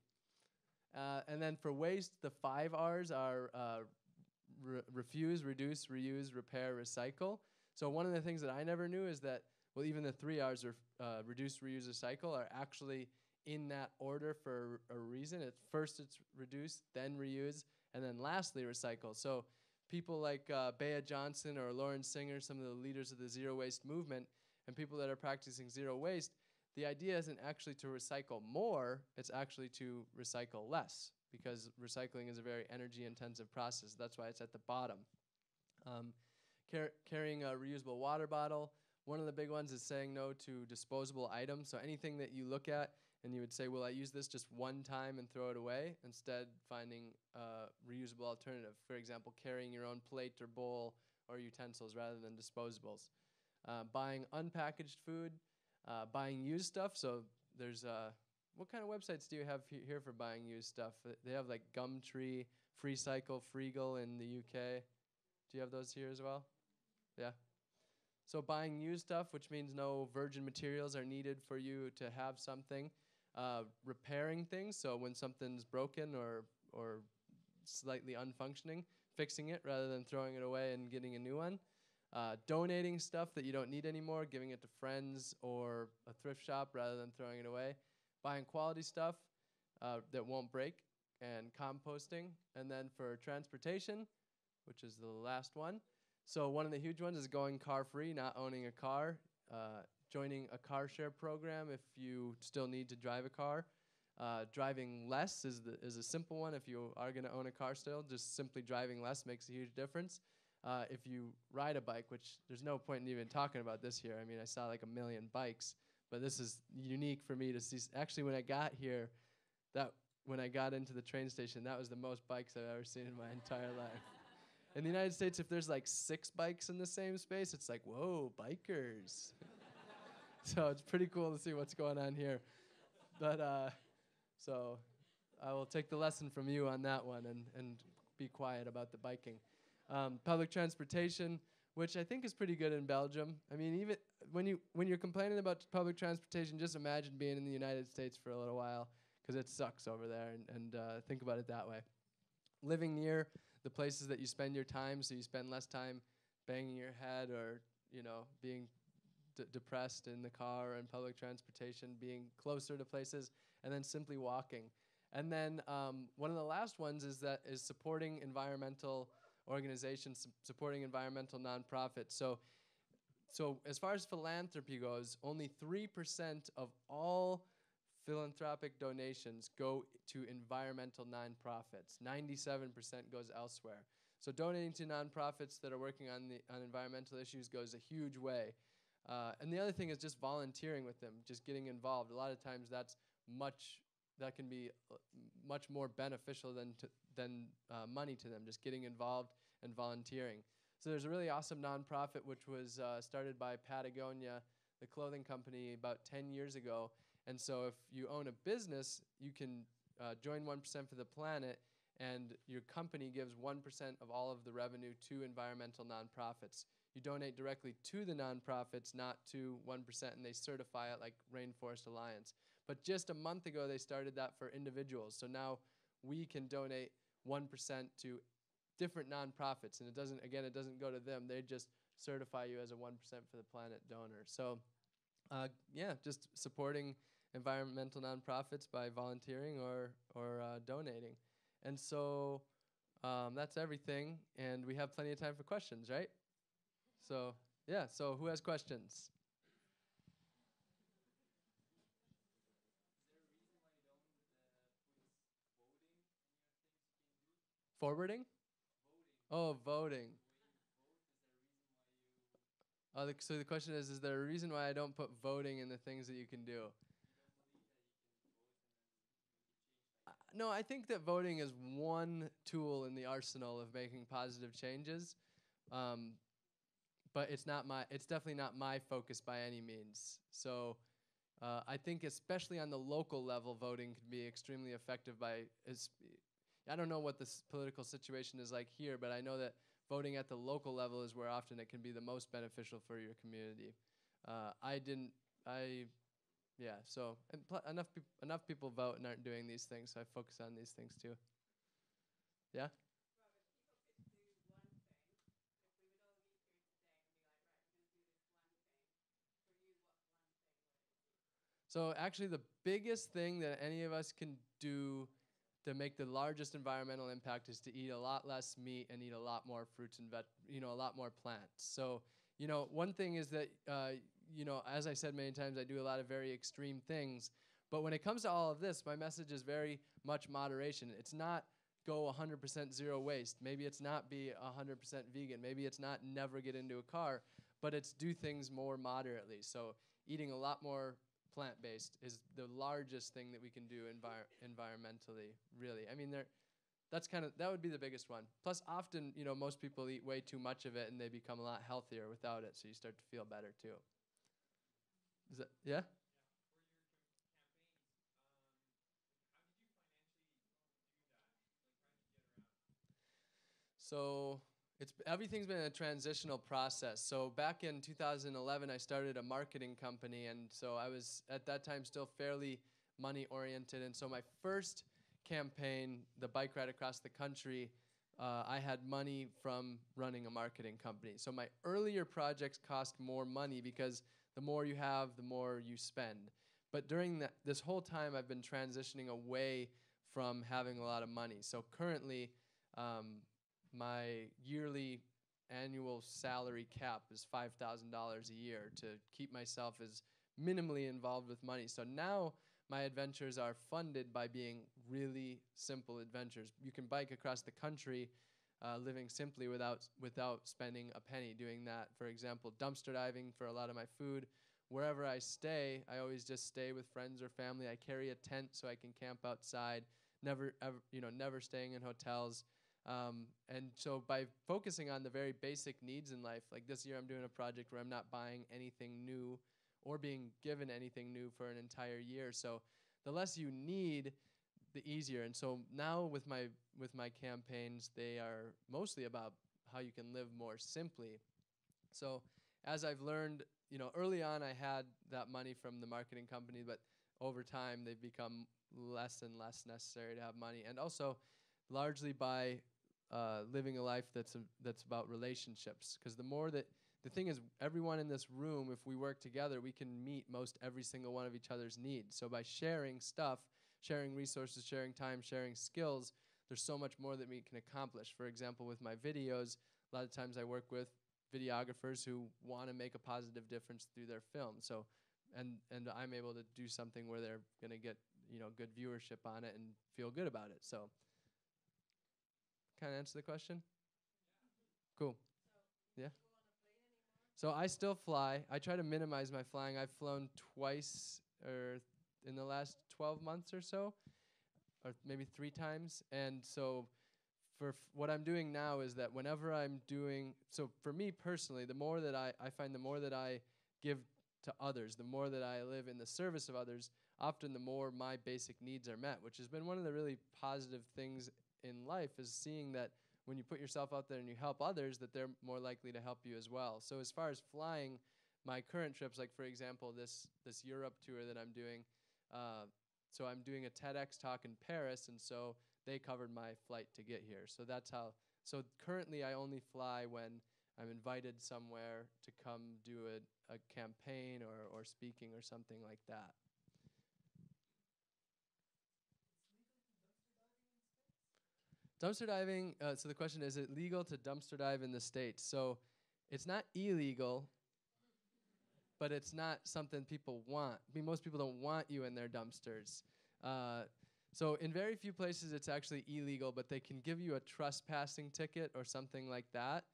S1: Uh, and then for waste, the five R's are uh, re- refuse, reduce, reuse, repair, recycle. So one of the things that I never knew is that well, even the three R's are uh, reduce, reuse, recycle are actually in that order for a reason. At first, it's reduce, then reuse, and then lastly, recycle. So people like uh, Bea Johnson or Lauren Singer, some of the leaders of the zero waste movement, and people that are practicing zero waste, the idea isn't actually to recycle more, it's actually to recycle less because recycling is a very energy intensive process. That's why it's at the bottom. Um, car- carrying a reusable water bottle. One of the big ones is saying no to disposable items. So anything that you look at and you would say, "Will I use this just one time and throw it away?" Instead, finding a reusable alternative. For example, carrying your own plate or bowl or utensils rather than disposables. Uh, buying unpackaged food, uh, buying used stuff. So there's uh, what kind of websites do you have he- here for buying used stuff? Uh, They have like Gumtree, FreeCycle, Freegle in the UK. Do you have those here as well? Yeah. So buying used stuff, which means no virgin materials are needed for you to have something. Uh, repairing things, so when something's broken or or slightly unfunctioning, fixing it rather than throwing it away and getting a new one. Uh, donating stuff that you don't need anymore, giving it to friends or a thrift shop rather than throwing it away, buying quality stuff uh, that won't break, and composting. And then for transportation, which is the last one. So one of the huge ones is going car free, not owning a car, uh, joining a car share program if you still need to drive a car. Uh, driving less is the, is a simple one. If you are going to own a car still, just simply driving less makes a huge difference. Uh, if you ride a bike, which there's no point in even talking about this here. I mean, I saw like a million bikes, but this is unique for me to see. Actually, when I got here, that when I got into the train station, that was the most bikes I've ever seen in my entire life. In the United States, if there's like six bikes in the same space, it's like, whoa, bikers. so it's pretty cool to see what's going on here. But uh, so I will take the lesson from you on that one and, and be quiet about the biking. Um, public transportation, which I think is pretty good in Belgium. I mean, even when you when you're complaining about public transportation, just imagine being in the United States for a little while because it sucks over there. And, and uh, think about it that way. Living near the places that you spend your time, so you spend less time banging your head or you know being d- depressed in the car and public transportation, being closer to places, and then simply walking. And then um, one of the last ones is that is supporting environmental organizations, supporting environmental nonprofits. So, so as far as philanthropy goes, only three percent of all philanthropic donations go to environmental nonprofits. Ninety-seven percent goes elsewhere. So donating to nonprofits that are working on the on environmental issues goes a huge way. Uh, and the other thing is just volunteering with them, just getting involved. A lot of times that's much that can be uh, much more beneficial than to, than uh, money to them. Just getting involved and volunteering. So there's a really awesome nonprofit which was uh, started by Patagonia, the clothing company, about 10 years ago. And so if you own a business, you can uh, join 1% for the planet, and your company gives 1% of all of the revenue to environmental nonprofits. You donate directly to the nonprofits, not to 1%, and they certify it like Rainforest Alliance. But just a month ago, they started that for individuals. So now we can donate 1% to different nonprofits. And it doesn't, again, it doesn't go to them. They just certify you as a 1% for the planet donor. So, uh, yeah, just supporting environmental nonprofits by volunteering or, or uh, donating. And so um, that's everything. And we have plenty of time for questions, right? So, yeah, so who has questions? Forwarding? Oh, voting. Oh, the, so the question is: Is there a reason why I don't put voting in the things that you can do? Uh, No, I think that voting is one tool in the arsenal of making positive changes, um, but it's not my. It's definitely not my focus by any means. So, uh, I think especially on the local level, voting can be extremely effective by. I don't know what the political situation is like here, but I know that voting at the local level is where often it can be the most beneficial for your community. Uh, I didn't. I yeah, so enough peop- enough people vote and aren't doing these things, so I focus on these things too. Yeah. So actually, the biggest thing that any of us can do to make the largest environmental impact is to eat a lot less meat and eat a lot more fruits and vet, you know, a lot more plants. So, you know, one thing is that, uh, you know, as I said many times, I do a lot of very extreme things. But when it comes to all of this, my message is very much moderation. It's not go 100% zero waste. Maybe it's not be 100% vegan. Maybe it's not never get into a car, but it's do things more moderately. So eating a lot more plant-based is the largest thing that we can do envir- environmentally. Really, I mean. That's kind of that would be the biggest one. Plus, often you know most people eat way too much of it and they become a lot healthier without it. So you start to feel better too. Is that yeah? So it's everything's been a transitional process. So back in 2011, I started a marketing company, and so I was at that time still fairly money oriented. And so my first campaign, the bike ride across the country, uh, I had money from running a marketing company. So my earlier projects cost more money because the more you have, the more you spend. But during this whole time, I've been transitioning away from having a lot of money. So currently, um, my yearly annual salary cap is $5,000 a year to keep myself as minimally involved with money. So now my adventures are funded by being really simple adventures. You can bike across the country uh, living simply without, without spending a penny doing that. For example, dumpster diving for a lot of my food. Wherever I stay, I always just stay with friends or family. I carry a tent so I can camp outside. Never, ever, you know, never staying in hotels. Um, and so by focusing on the very basic needs in life, like this year I'm doing a project where I'm not buying anything new or being given anything new for an entire year. So the less you need, the easier. And so now with my with my campaigns, they are mostly about how you can live more simply. So as I've learned, you know, early on I had that money from the marketing company, but over time they've become less and less necessary to have money. And also largely by uh, living a life that's a, that's about relationships. Because the more that the thing is, everyone in this room, if we work together, we can meet most every single one of each other's needs. So by sharing stuff, sharing resources, sharing time, sharing skills, there's so much more that we can accomplish. For example, with my videos, a lot of times I work with videographers who want to make a positive difference through their film. So, and and I'm able to do something where they're going to get you know good viewership on it and feel good about it. So, kind of answer the question. Cool. Yeah. So I still fly. I try to minimize my flying. I've flown twice or in the last 12 months or so, or maybe three times. And so for what I'm doing now is that whenever I'm doing, so for me personally, the more that I, I find the more that I give to others, the more that I live in the service of others, often the more my basic needs are met, which has been one of the really positive things in life is seeing that when you put yourself out there and you help others, that they're more likely to help you as well. So as far as flying, my current trips, like for example, this this Europe tour that I'm doing, uh, so I'm doing a TEDx talk in Paris, and so they covered my flight to get here. So that's how. So currently, I only fly when I'm invited somewhere to come do a, a campaign or, or speaking or something like that. Dumpster diving. Uh, so the question is: it legal to dumpster dive in the states? So it's not illegal, but it's not something people want. I mean, most people don't want you in their dumpsters. Uh, so in very few places, it's actually illegal, but they can give you a trespassing ticket or something like that.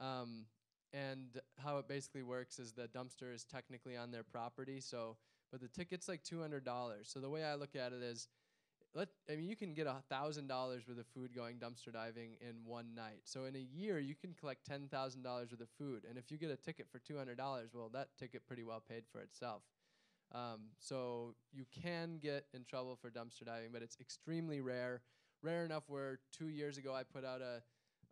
S1: Um, and how it basically works is the dumpster is technically on their property. So, but the ticket's like two hundred dollars. So the way I look at it is let I mean you can get a thousand dollars worth of food going dumpster diving in one night. So in a year you can collect ten thousand dollars worth of food, and if you get a ticket for two hundred dollars, well that ticket pretty well paid for itself. Um, so you can get in trouble for dumpster diving, but it's extremely rare. Rare enough where two years ago I put out a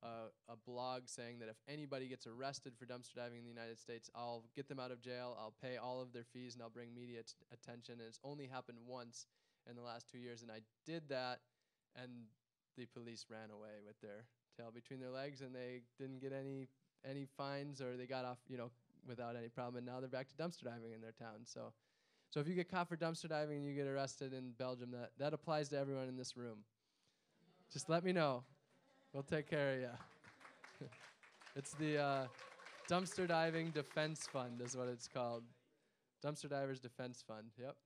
S1: a, a blog saying that if anybody gets arrested for dumpster diving in the United States, I'll get them out of jail, I'll pay all of their fees, and I'll bring media attention. And it's only happened once in the last two years, and I did that, and the police ran away with their tail between their legs, and they didn't get any any fines, or they got off, you know, without any problem. And now they're back to dumpster diving in their town. So, so if you get caught for dumpster diving and you get arrested in Belgium, that that applies to everyone in this room. Just let me know. We'll take care of you. it's the uh, Dumpster Diving Defense Fund, is what it's called. Dumpster Divers Defense Fund. Yep.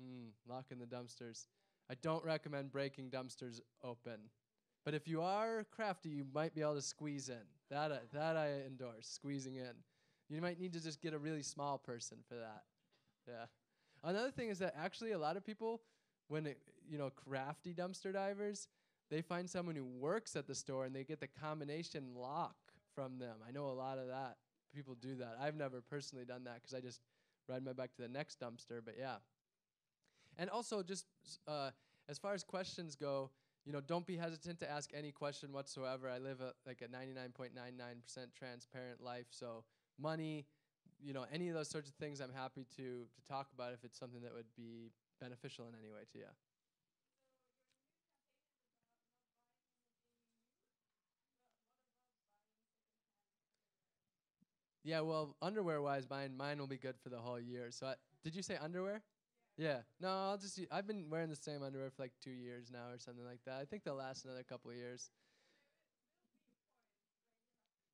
S1: Mm, locking the dumpsters. I don't recommend breaking dumpsters open. But if you are crafty, you might be able to squeeze in. That, uh, that I endorse, squeezing in. You might need to just get a really small person for that. Yeah. Another thing is that actually a lot of people, when it, you know, crafty dumpster divers, they find someone who works at the store and they get the combination lock from them. I know a lot of that. People do that. I've never personally done that because I just ride my bike to the next dumpster. But yeah, and also, just uh, as far as questions go, you know, don't be hesitant to ask any question whatsoever. I live a, like a 99.99% transparent life, so money, you know, any of those sorts of things, I'm happy to to talk about if it's something that would be beneficial in any way to you. Yeah, well, underwear wise, mine mine will be good for the whole year. So, I, did you say underwear? Yeah. No, I'll just. I've been wearing the same underwear for like two years now, or something like that. I think they'll last another couple of years.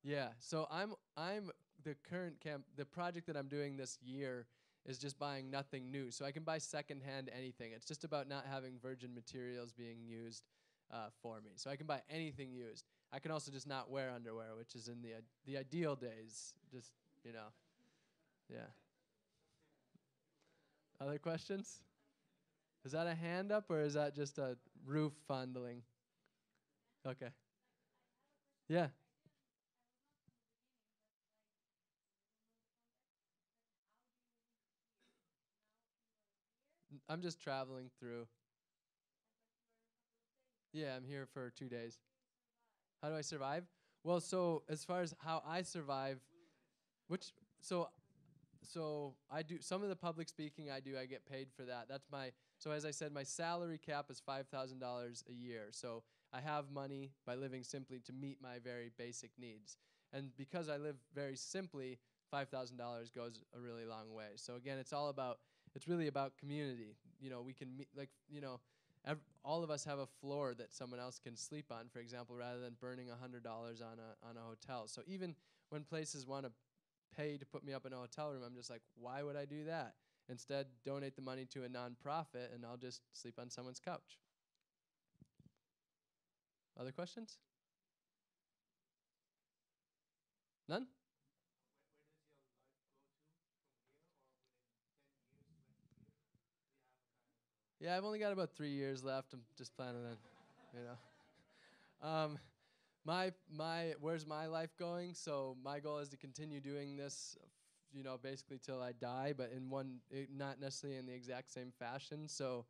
S1: Yeah. So I'm I'm the current camp. The project that I'm doing this year is just buying nothing new. So I can buy secondhand anything. It's just about not having virgin materials being used uh, for me. So I can buy anything used. I can also just not wear underwear, which is in the the ideal days. Just you know, yeah. Other questions? Is that a hand up or is that just a roof fondling? Okay. Yeah. I'm just traveling through. Yeah, I'm here for two days. How do I survive? Well, so as far as how I survive, which so so I do some of the public speaking I do. I get paid for that. That's my so as I said, my salary cap is five thousand dollars a year. So I have money by living simply to meet my very basic needs. And because I live very simply, five thousand dollars goes a really long way. So again, it's all about it's really about community. You know, we can meet like you know, ev- all of us have a floor that someone else can sleep on, for example, rather than burning a hundred dollars on a on a hotel. So even when places want to pay to put me up in a hotel room, I'm just like, why would I do that? Instead, donate the money to a nonprofit, and I'll just sleep on someone's couch. Other questions? None? Yeah, I've only got about three years left. I'm just planning on, you know. Um, my my where's my life going? So my goal is to continue doing this, you know, basically till I die, but in one, not necessarily in the exact same fashion. So,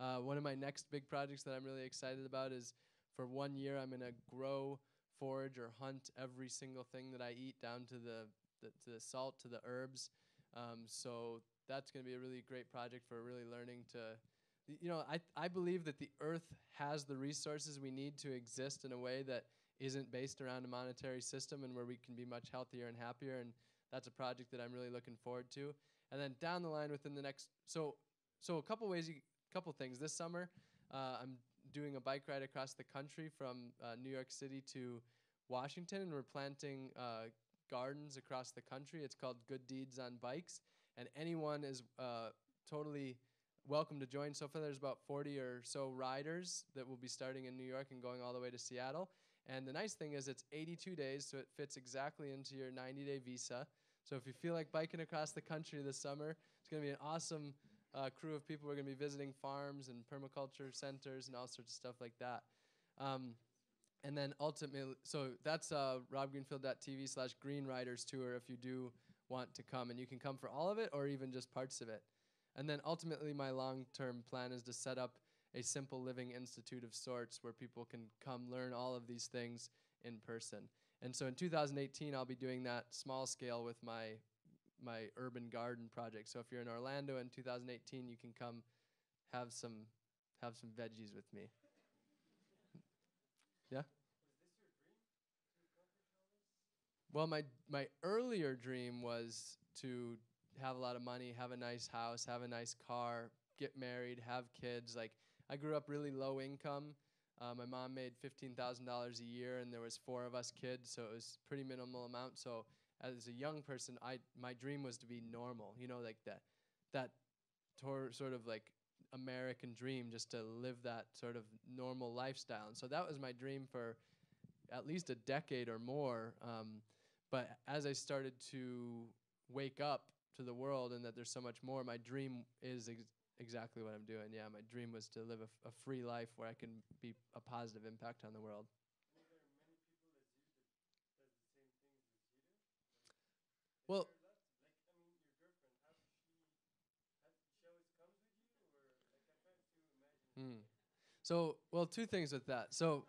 S1: uh, one of my next big projects that I'm really excited about is for one year I'm gonna grow, forage, or hunt every single thing that I eat down to the, the to the salt to the herbs. Um, so that's gonna be a really great project for really learning to you know, I, I believe that the earth has the resources we need to exist in a way that isn't based around a monetary system and where we can be much healthier and happier. And that's a project that I'm really looking forward to. And then down the line within the next, so, so a couple ways, you, couple things. This summer, uh, I'm doing a bike ride across the country from uh, New York City to Washington, and we're planting uh, gardens across the country. It's called Good Deeds on Bikes, and anyone is uh, totally welcome to join. So far, there's about 40 or so riders that will be starting in New York and going all the way to Seattle. And the nice thing is, it's 82 days, so it fits exactly into your 90 day visa. So if you feel like biking across the country this summer, it's going to be an awesome uh, crew of people. We're going to be visiting farms and permaculture centers and all sorts of stuff like that. Um, and then ultimately, so that's uh, robgreenfield.tv slash Green Tour if you do want to come. And you can come for all of it or even just parts of it. And then ultimately, my long term plan is to set up a simple living institute of sorts where people can come learn all of these things in person. And so in 2018, I'll be doing that small scale with my my urban garden project. So if you're in Orlando in 2018, you can come have some have some veggies with me. Yeah. Well, my my earlier dream was to have a lot of money, have a nice house, have a nice car, get married, have kids. Like I grew up really low income. Uh, my mom made fifteen thousand dollars a year, and there was four of us kids, so it was pretty minimal amount. So as a young person, I my dream was to be normal. You know, like that that tor- sort of like American dream, just to live that sort of normal lifestyle. And so that was my dream for at least a decade or more. Um, but as I started to wake up to the world and that there's so much more, my dream is ex- exactly what I'm doing. Yeah, my dream was to live a, f- a free life where I can be a positive impact on the world. Well, Mm. So, well, two things with that. So,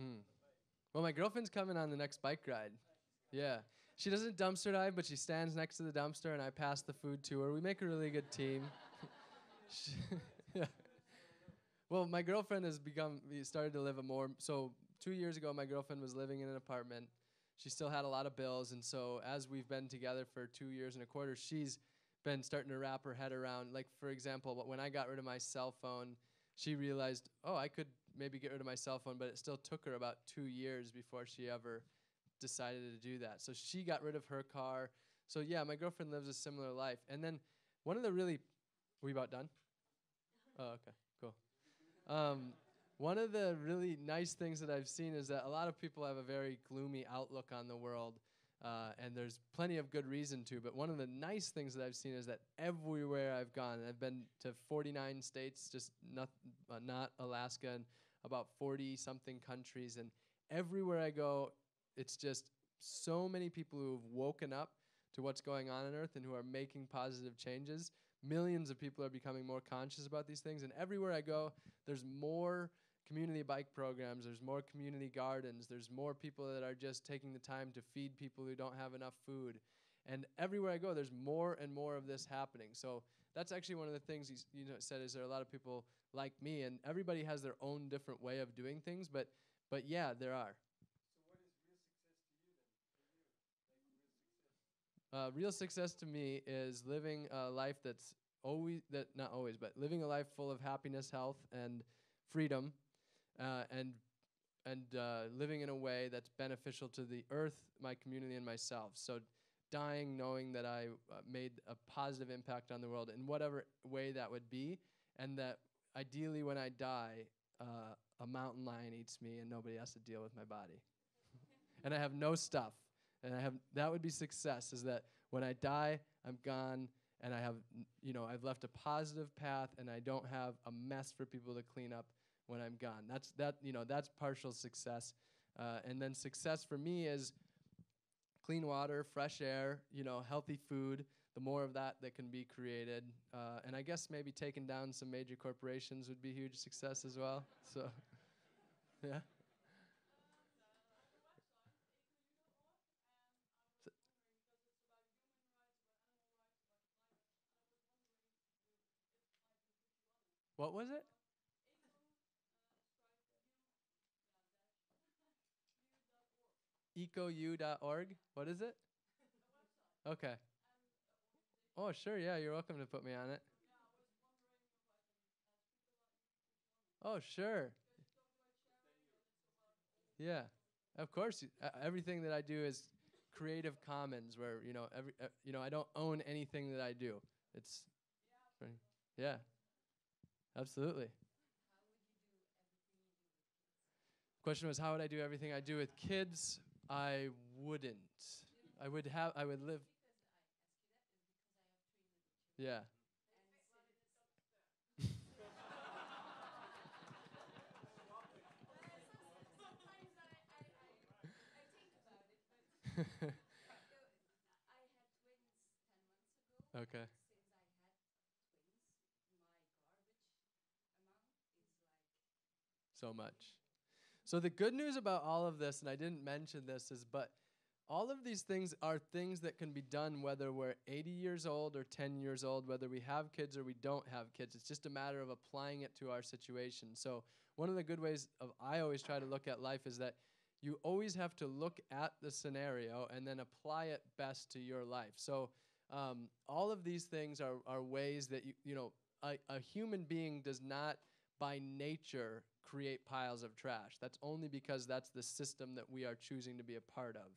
S1: mm. well, my girlfriend's coming on the next bike ride. Yeah. She doesn't dumpster dive, but she stands next to the dumpster, and I pass the food to her. We make a really good team. Yeah. Well, my girlfriend has become, we started to live a more, so two years ago, my girlfriend was living in an apartment. she still had a lot of bills, and so as we've been together for two years and a quarter, she's been starting to wrap her head around. Like for example, wh- when I got rid of my cell phone, she realized, oh, I could maybe get rid of my cell phone, but it still took her about two years before she ever decided to do that. So she got rid of her car. So yeah, my girlfriend lives a similar life. And then one of the really, we about done? Oh, okay, cool. Um, one of the really nice things that I've seen is that a lot of people have a very gloomy outlook on the world, uh, and there's plenty of good reason to. But one of the nice things that I've seen is that everywhere I've gone, I've been to 49 states, just not, uh, not Alaska, and about 40 something countries, and everywhere I go, it's just so many people who have woken up to what's going on on Earth and who are making positive changes. Millions of people are becoming more conscious about these things, and everywhere I go, there's more community bike programs, there's more community gardens, there's more people that are just taking the time to feed people who don't have enough food. And everywhere I go, there's more and more of this happening. So that's actually one of the things he's, you know said is there are a lot of people like me, and everybody has their own different way of doing things. But but yeah, there are. Uh, real success to me is living a life that's always that not always, but living a life full of happiness, health, and freedom, uh, and and uh, living in a way that's beneficial to the earth, my community, and myself. So, dying knowing that I uh, made a positive impact on the world in whatever way that would be, and that ideally when I die, uh, a mountain lion eats me and nobody has to deal with my body, and I have no stuff and I have that would be success is that when I die, I'm gone and I have you know, I've left a positive path and I don't have a mess for people to clean up when I'm gone. That's that you know, that's partial success. Uh, and then success for me is clean water, fresh air, you know, healthy food. The more of that that can be created, uh, and I guess maybe taking down some major corporations would be huge success as well. So, yeah. What was it? ecou.org. What is it? Okay. Oh, sure. Yeah, you're welcome to put me on it. Oh, sure. Yeah, of course. Uh, everything that I do is Creative Commons, where you know every uh, you know I don't own anything that I do. It's right. yeah, absolutely. Question was, how would I do everything I do with kids? I wouldn't. I would have. I would live. Yeah. okay. So much. So the good news about all of this, and I didn't mention this, is but all of these things are things that can be done whether we're 80 years old or 10 years old, whether we have kids or we don't have kids. It's just a matter of applying it to our situation. So one of the good ways of I always try to look at life is that you always have to look at the scenario and then apply it best to your life. So um, all of these things are, are ways that you you know a, a human being does not by nature create piles of trash. That's only because that's the system that we are choosing to be a part of.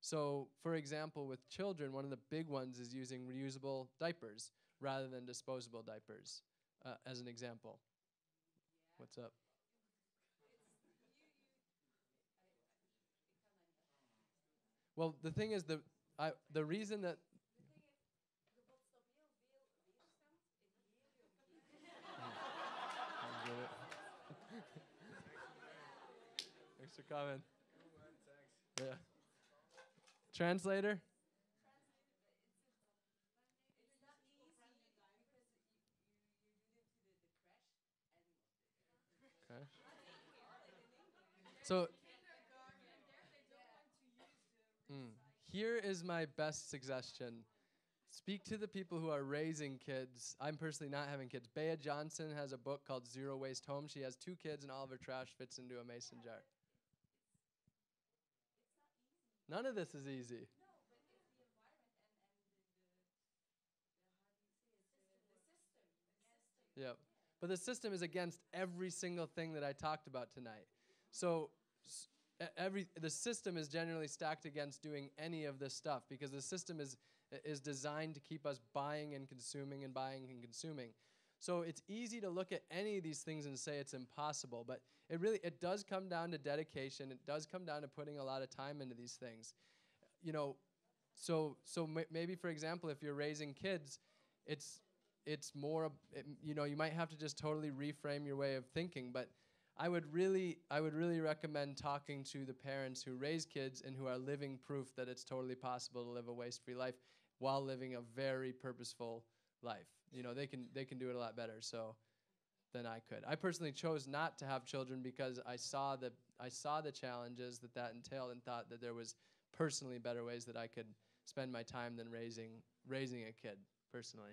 S1: So, for example, with children, one of the big ones is using reusable diapers rather than disposable diapers, uh, as an example. What's up? Well, the thing is, the I, the reason that I get it. Thanks for coming. Yeah. Translator? Okay. So, Mm. Here is my best suggestion. Speak to the people who are raising kids. I'm personally not having kids. Bea Johnson has a book called Zero Waste Home. She has two kids, and all of her trash fits into a mason jar. None of this is easy. Yep. But the system is against every single thing that I talked about tonight. So s- every the system is generally stacked against doing any of this stuff because the system is is designed to keep us buying and consuming and buying and consuming. So it's easy to look at any of these things and say it's impossible, but it really it does come down to dedication. It does come down to putting a lot of time into these things. You know, so so maybe for example, if you're raising kids, it's it's more it, you know you might have to just totally reframe your way of thinking but i would really i would really recommend talking to the parents who raise kids and who are living proof that it's totally possible to live a waste-free life while living a very purposeful life you know they can they can do it a lot better so than i could i personally chose not to have children because i saw the i saw the challenges that that entailed and thought that there was personally better ways that i could spend my time than raising raising a kid personally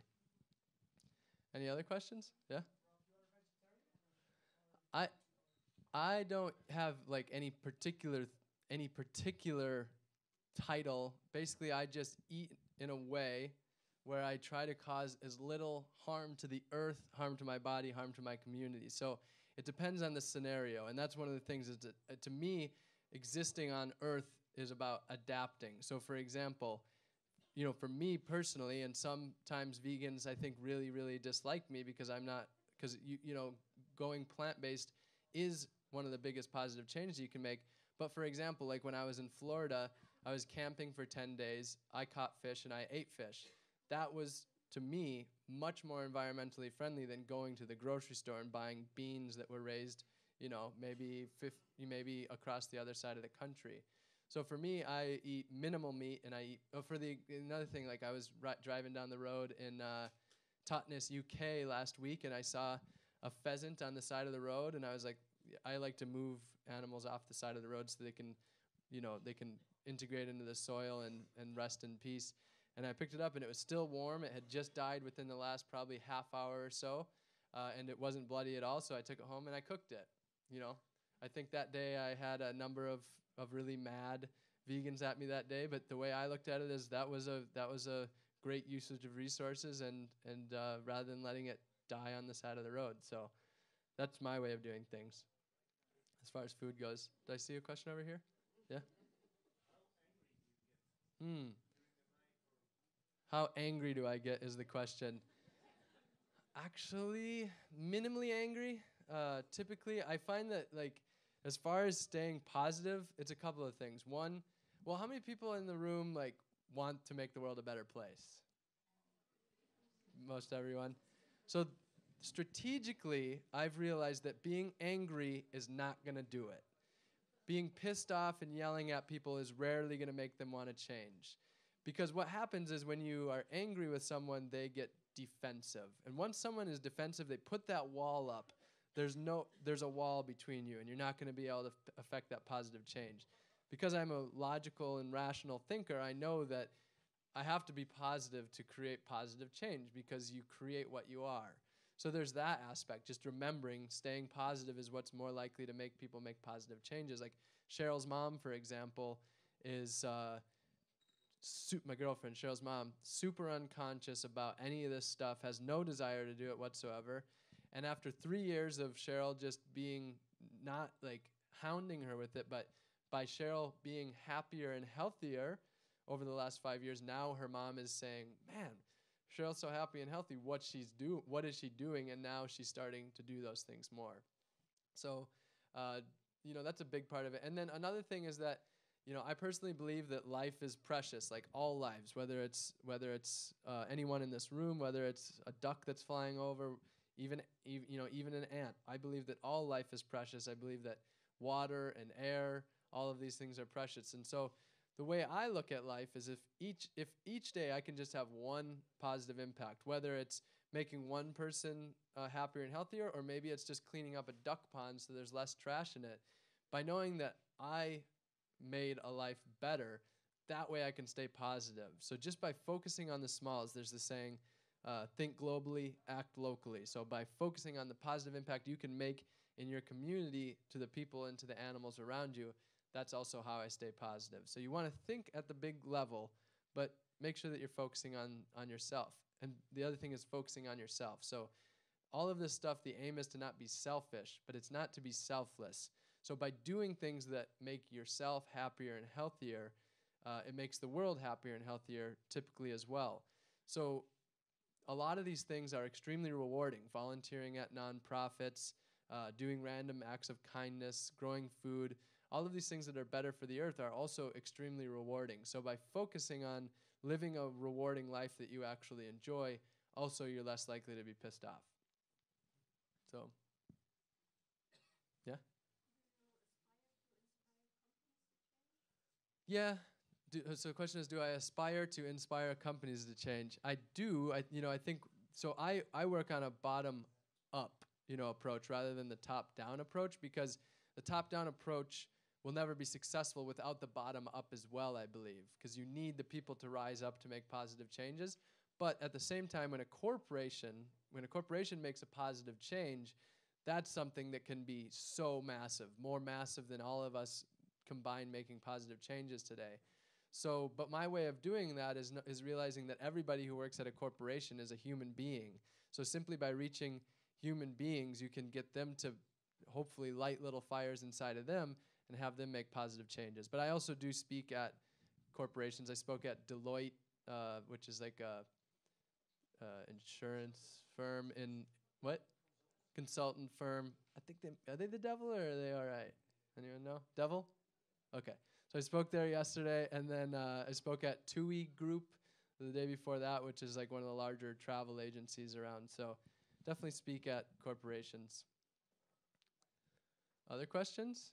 S1: any other questions? Yeah. I I don't have like any particular any particular title. Basically, I just eat in a way where I try to cause as little harm to the earth, harm to my body, harm to my community. So it depends on the scenario, and that's one of the things. Is that, uh, to me, existing on Earth is about adapting. So, for example, you know, for me personally, and sometimes vegans I think really, really dislike me because I'm not, because you, you know, going plant based is one of the biggest positive changes you can make. But for example, like when I was in Florida, I was camping for 10 days, I caught fish and I ate fish. That was, to me, much more environmentally friendly than going to the grocery store and buying beans that were raised, you know, maybe, fif- maybe across the other side of the country. So for me, I eat minimal meat, and I eat. Oh, for the another thing, like I was ri- driving down the road in uh, Totnes, UK last week, and I saw a pheasant on the side of the road, and I was like, I like to move animals off the side of the road so they can, you know, they can integrate into the soil and and rest in peace. And I picked it up, and it was still warm. It had just died within the last probably half hour or so, uh, and it wasn't bloody at all. So I took it home and I cooked it. You know, I think that day I had a number of of really mad vegans at me that day, but the way I looked at it is that was a that was a great usage of resources, and and uh, rather than letting it die on the side of the road, so that's my way of doing things. As far as food goes, did I see a question over here? Yeah. Hmm. How angry do I get is the question. Actually, minimally angry. Uh, typically, I find that like as far as staying positive, it's a couple of things. One, well, how many people in the room like want to make the world a better place? Most everyone. So strategically, I've realized that being angry is not going to do it. Being pissed off and yelling at people is rarely going to make them want to change. Because what happens is when you are angry with someone, they get defensive. And once someone is defensive, they put that wall up. There's no there's a wall between you and you're not going to be able to f- affect that positive change. Because i'm a logical and rational thinker i know that i have to be positive to create positive change because you create what you are. So there's that aspect just remembering staying positive is what's more likely to make people make positive changes. Like cheryl's mom for example is uh, my girlfriend cheryl's mom super unconscious about any of this stuff has no desire to do it whatsoever and after three years of Cheryl just being not like hounding her with it, but by Cheryl being happier and healthier over the last five years, now her mom is saying, "Man, Cheryl's so happy and healthy. What she's do? What is she doing?" And now she's starting to do those things more. So, uh, you know, that's a big part of it. And then another thing is that, you know, I personally believe that life is precious, like all lives, whether it's whether it's uh, anyone in this room, whether it's a duck that's flying over even ev- you know even an ant. I believe that all life is precious. I believe that water and air all of these things are precious. And so the way i look at life is if each if each day i can just have one positive impact whether it's making one person uh, happier and healthier or maybe it's just cleaning up a duck pond so there's less trash in it by knowing that i made a life better that way i can stay positive so just by focusing on the smalls there's the saying uh, think globally, act locally. So by focusing on the positive impact you can make in your community to the people and to the animals around you, that's also how I stay positive. So you want to think at the big level, but make sure that you're focusing on on yourself. And the other thing is focusing on yourself. So all of this stuff, the aim is to not be selfish, but it's not to be selfless. So by doing things that make yourself happier and healthier, uh, it makes the world happier and healthier typically as well. So a lot of these things are extremely rewarding. Volunteering at nonprofits, uh, doing random acts of kindness, growing food, all of these things that are better for the earth are also extremely rewarding. So by focusing on living a rewarding life that you actually enjoy, also you're less likely to be pissed off. So, yeah. Yeah. Do, uh, so the question is, do I aspire to inspire companies to change? I do. I, you know, I think so. I I work on a bottom up, you know, approach rather than the top down approach because the top down approach will never be successful without the bottom up as well. I believe because you need the people to rise up to make positive changes. But at the same time, when a corporation when a corporation makes a positive change, that's something that can be so massive, more massive than all of us combined making positive changes today. So, but my way of doing that is, is realizing that everybody who works at a corporation is a human being. So, simply by reaching human beings, you can get them to hopefully light little fires inside of them and have them make positive changes. But I also do speak at corporations. I spoke at Deloitte, uh, which is like a uh, insurance firm in what? Consultant firm. I think they are they the devil or are they all right? Anyone know? Devil? Okay. So I spoke there yesterday, and then uh, I spoke at TUI Group the day before that, which is like one of the larger travel agencies around. So definitely speak at corporations. Other questions?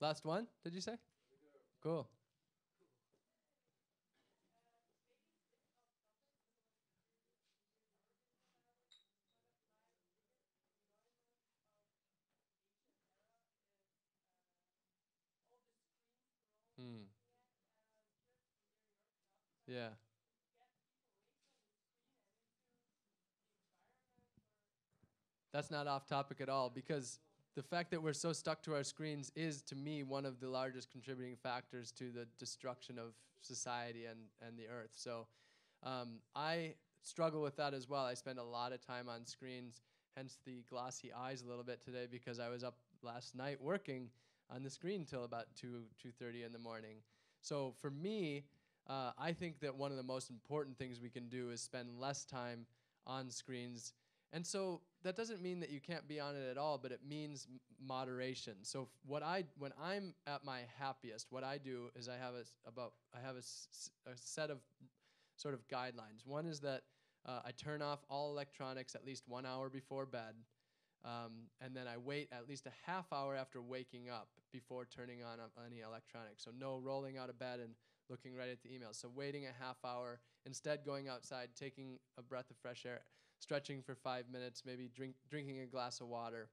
S1: Last one, did you say? Cool. Hmm. Yeah. That's not off topic at all because the fact that we're so stuck to our screens is, to me, one of the largest contributing factors to the destruction of society and, and the earth. So um, I struggle with that as well. I spend a lot of time on screens, hence the glossy eyes a little bit today because I was up last night working on the screen till about 2 2:30 in the morning. So for me, uh, I think that one of the most important things we can do is spend less time on screens. And so that doesn't mean that you can't be on it at all, but it means moderation. So what I when I'm at my happiest, what I do is I have a about I have a set of sort of guidelines. One is that uh, I turn off all electronics at least one hour before bed. Um, and then I wait at least a half hour after waking up before turning on um, any electronics. So no rolling out of bed and looking right at the email. So waiting a half hour, instead going outside, taking a breath of fresh air, stretching for five minutes, maybe drink, drinking a glass of water,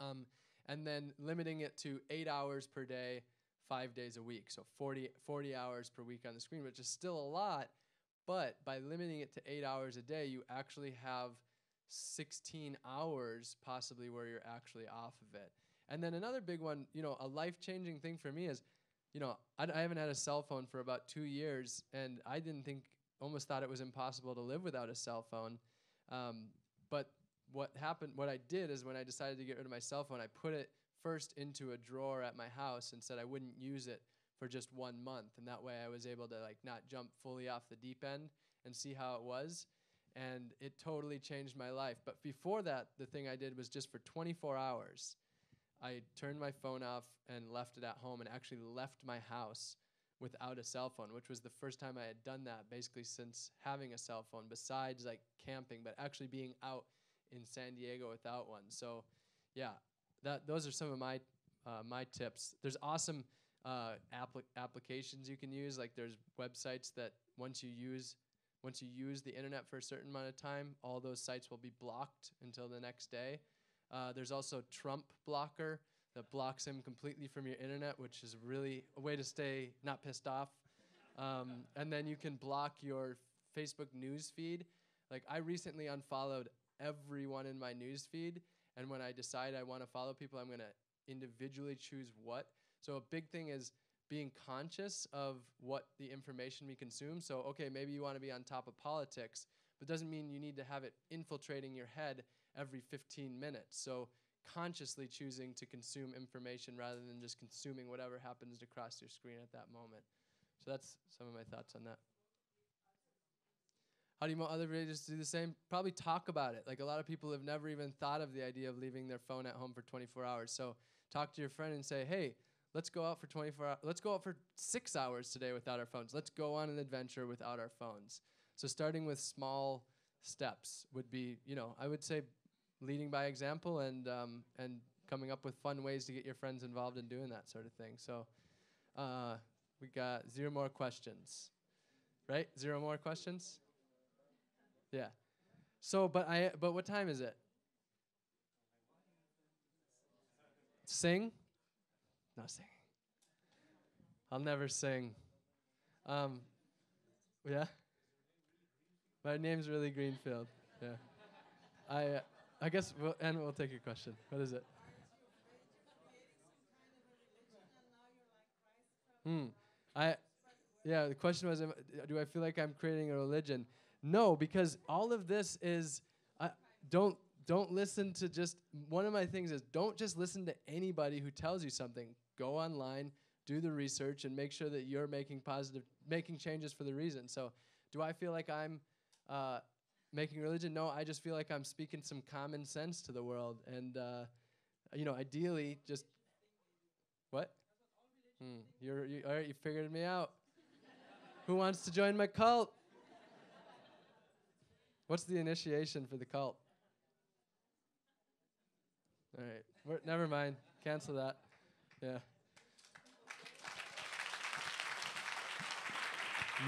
S1: um, and then limiting it to eight hours per day, five days a week. So 40, 40 hours per week on the screen, which is still a lot. But by limiting it to eight hours a day, you actually have 16 hours possibly where you're actually off of it. And then another big one, you know, a life changing thing for me is, you know, I haven't had a cell phone for about two years, and I didn't think, almost thought it was impossible to live without a cell phone. Um, but what happened, what I did is when I decided to get rid of my cell phone, I put it first into a drawer at my house and said I wouldn't use it for just one month. And that way I was able to like not jump fully off the deep end and see how it was and it totally changed my life. But before that, the thing I did was just for 24 hours, I turned my phone off and left it at home and actually left my house without a cell phone, which was the first time I had done that basically since having a cell phone, besides like camping, but actually being out in San Diego without one. So, yeah, that those are some of my uh, my tips. There's awesome uh, appli- applications you can use. Like there's websites that once you use once you use the internet for a certain amount of time, all those sites will be blocked until the next day. Uh, there's also Trump Blocker that blocks him completely from your internet, which is really a way to stay not pissed off. Um, and then you can block your Facebook news feed. Like I recently unfollowed everyone in my news feed, and when I decide I want to follow people, I'm gonna individually choose what. So a big thing is being conscious of what the information we consume. So okay, maybe you want to be on top of politics, but doesn't mean you need to have it infiltrating your head every 15 minutes. So consciously choosing to consume information rather than just consuming whatever happens to cross your screen at that moment. So that's some of my thoughts on that. How do you want other religions to do the same? Probably talk about it. Like a lot of people have never even thought of the idea of leaving their phone at home for 24 hours. So talk to your friend and say, hey, let's go out for 24 hours. Let's go out for six hours today without our phones. Let's go on an adventure without our phones. So starting with small steps would be, you know, I would say leading by example and um, and coming up with fun ways to get your friends involved in doing that sort of thing. So uh, we got zero more questions, right? Zero more questions. Yeah. So, but I, but what time is it? Sing? No singing. I'll never sing. Um, yeah. My name's really Greenfield. Yeah. I, uh, I guess, we'll, and we'll take your question. What is it? Hmm. I, yeah. The question was, do I feel like I'm creating a religion? No, because all of this is uh, don't don't listen to just one of my things is don't just listen to anybody who tells you something. Go online, do the research, and make sure that you're making positive, making changes for the reason. So, do I feel like I'm uh, making religion? No, I just feel like I'm speaking some common sense to the world, and uh, you know, ideally, just what? Hmm, you're you, all right. You figured me out. who wants to join my cult? What's the initiation for the cult? All right. We're, never mind. Cancel that. Yeah.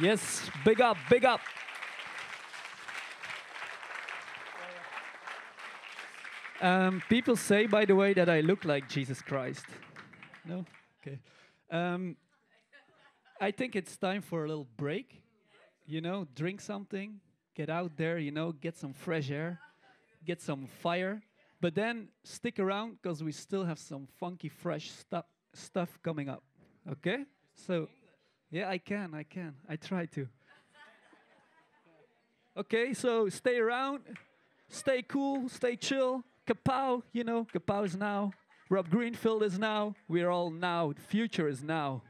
S2: Yes, big up, big up. Um, people say, by the way, that I look like Jesus Christ. No? Okay. Um, I think it's time for a little break. You know, drink something, get out there, you know, get some fresh air, get some fire. But then stick around because we still have some funky, fresh stuff stuff coming up. Okay? So, yeah, I can, I can. I try to. Okay, so stay around, stay cool, stay chill. Kapow, you know, Kapow is now. Rob Greenfield is now. We're all now. The future is now.